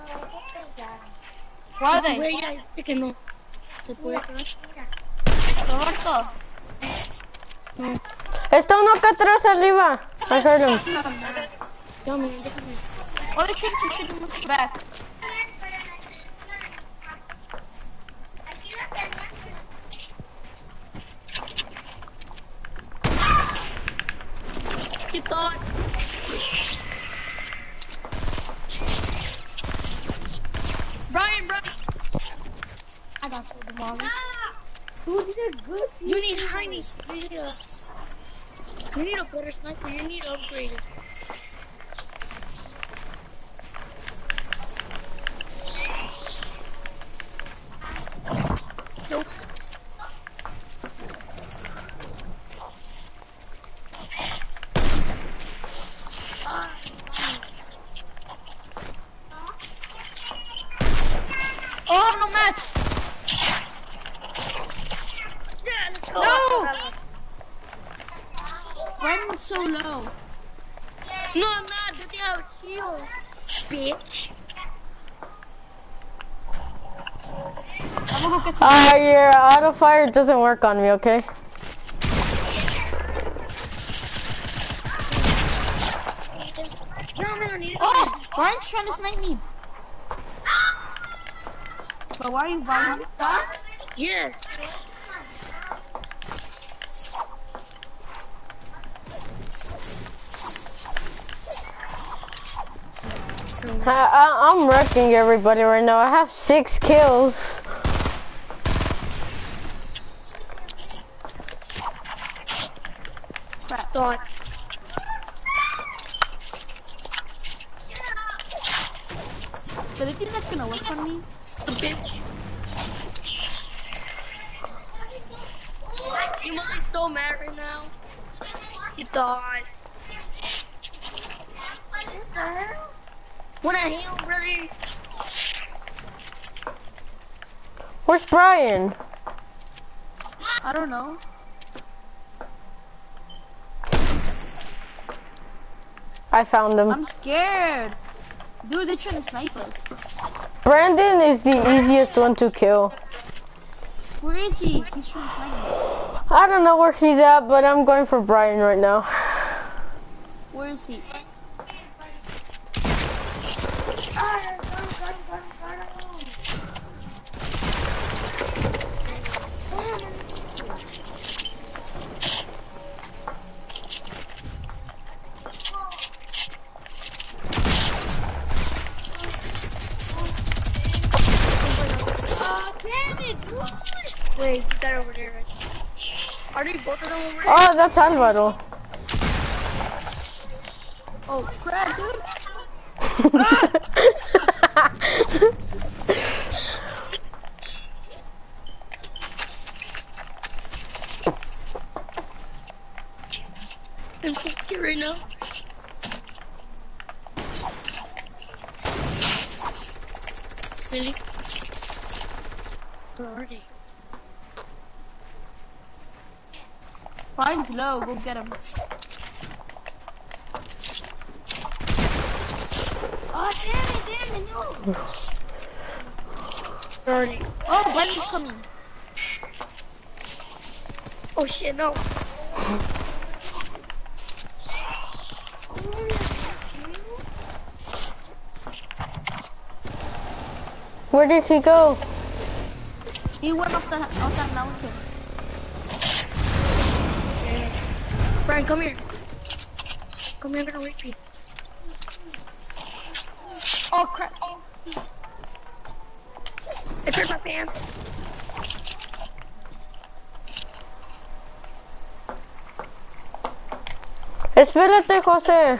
no.
Está uno arriba.
god! Brian, Brian! I got some demolished. Ah! Dude, these are good You need high You you need a better sniper. You need
upgraded. fire doesn't work on me, okay?
Oh! why
are you trying to snipe me! But why are you violent?
Yes!
I, I, I'm wrecking everybody right now. I have six kills.
thought.
Do you think that's gonna work on me?
The bitch. You must be so mad right now. You thought. What the hell? What the hell, brother?
Where's Brian?
I don't know.
I found them.
I'm scared. Dude, they're trying to snipe us.
Brandon is the easiest one to kill.
Where is he? He's trying to snipe me.
I don't know where he's at, but I'm going for Brian right now.
Where is he?
that's Alvaro.
Oh crap, dude. ah! Oh, go, get him.
Oh, damn it, damn it, no! Already.
Oh, Bunny's coming.
Oh shit, no.
Where did he go?
He went up, the, up that mountain.
Brian, come here. Come here, I'm gonna rape you.
Oh crap.
Oh. It hurt my pants.
Espérate, José.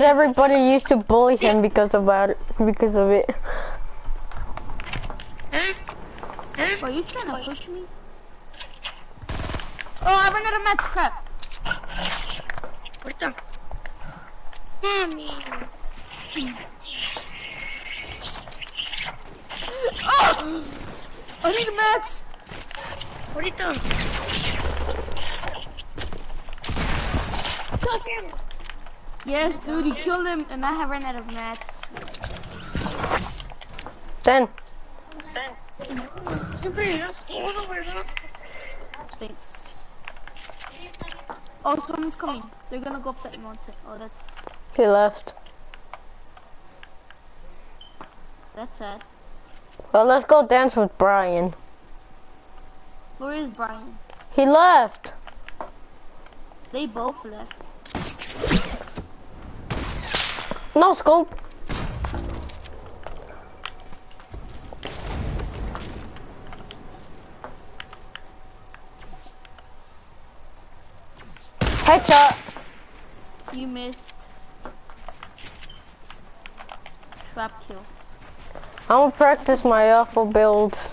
because everybody used to bully him because of it, because of it.
Are you trying to push me? Oh, I ran out of meds. Crap.
Ahorita. Mami.
Oh! I need a
match. What are meds. Ahorita. Goddamn it.
Yes, dude, he killed him, and I have run out of mats.
Ten. Ten.
Thanks. Oh, someone's coming. They're gonna go up that mountain. Oh, that's.
He left.
That's sad.
Well, let's go dance with Brian.
Where is Brian?
He left.
They both left.
No scope. Headshot.
You missed. Trap kill.
I'm gonna practice my awful builds.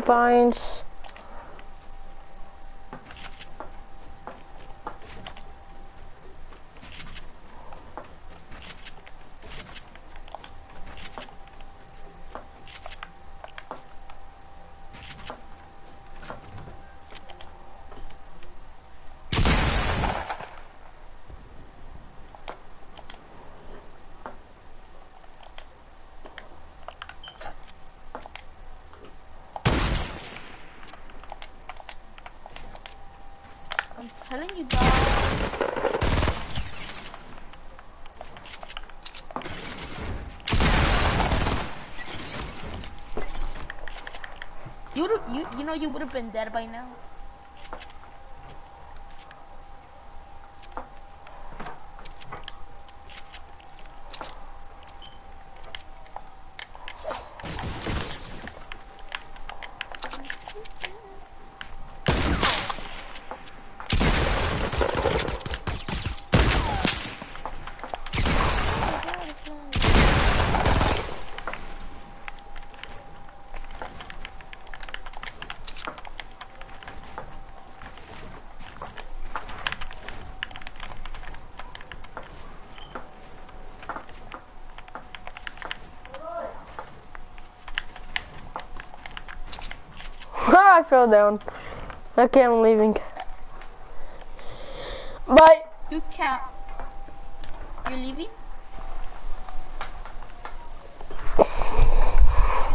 vines. You you know you would have been dead by now.
fell down. Okay, I'm
leaving.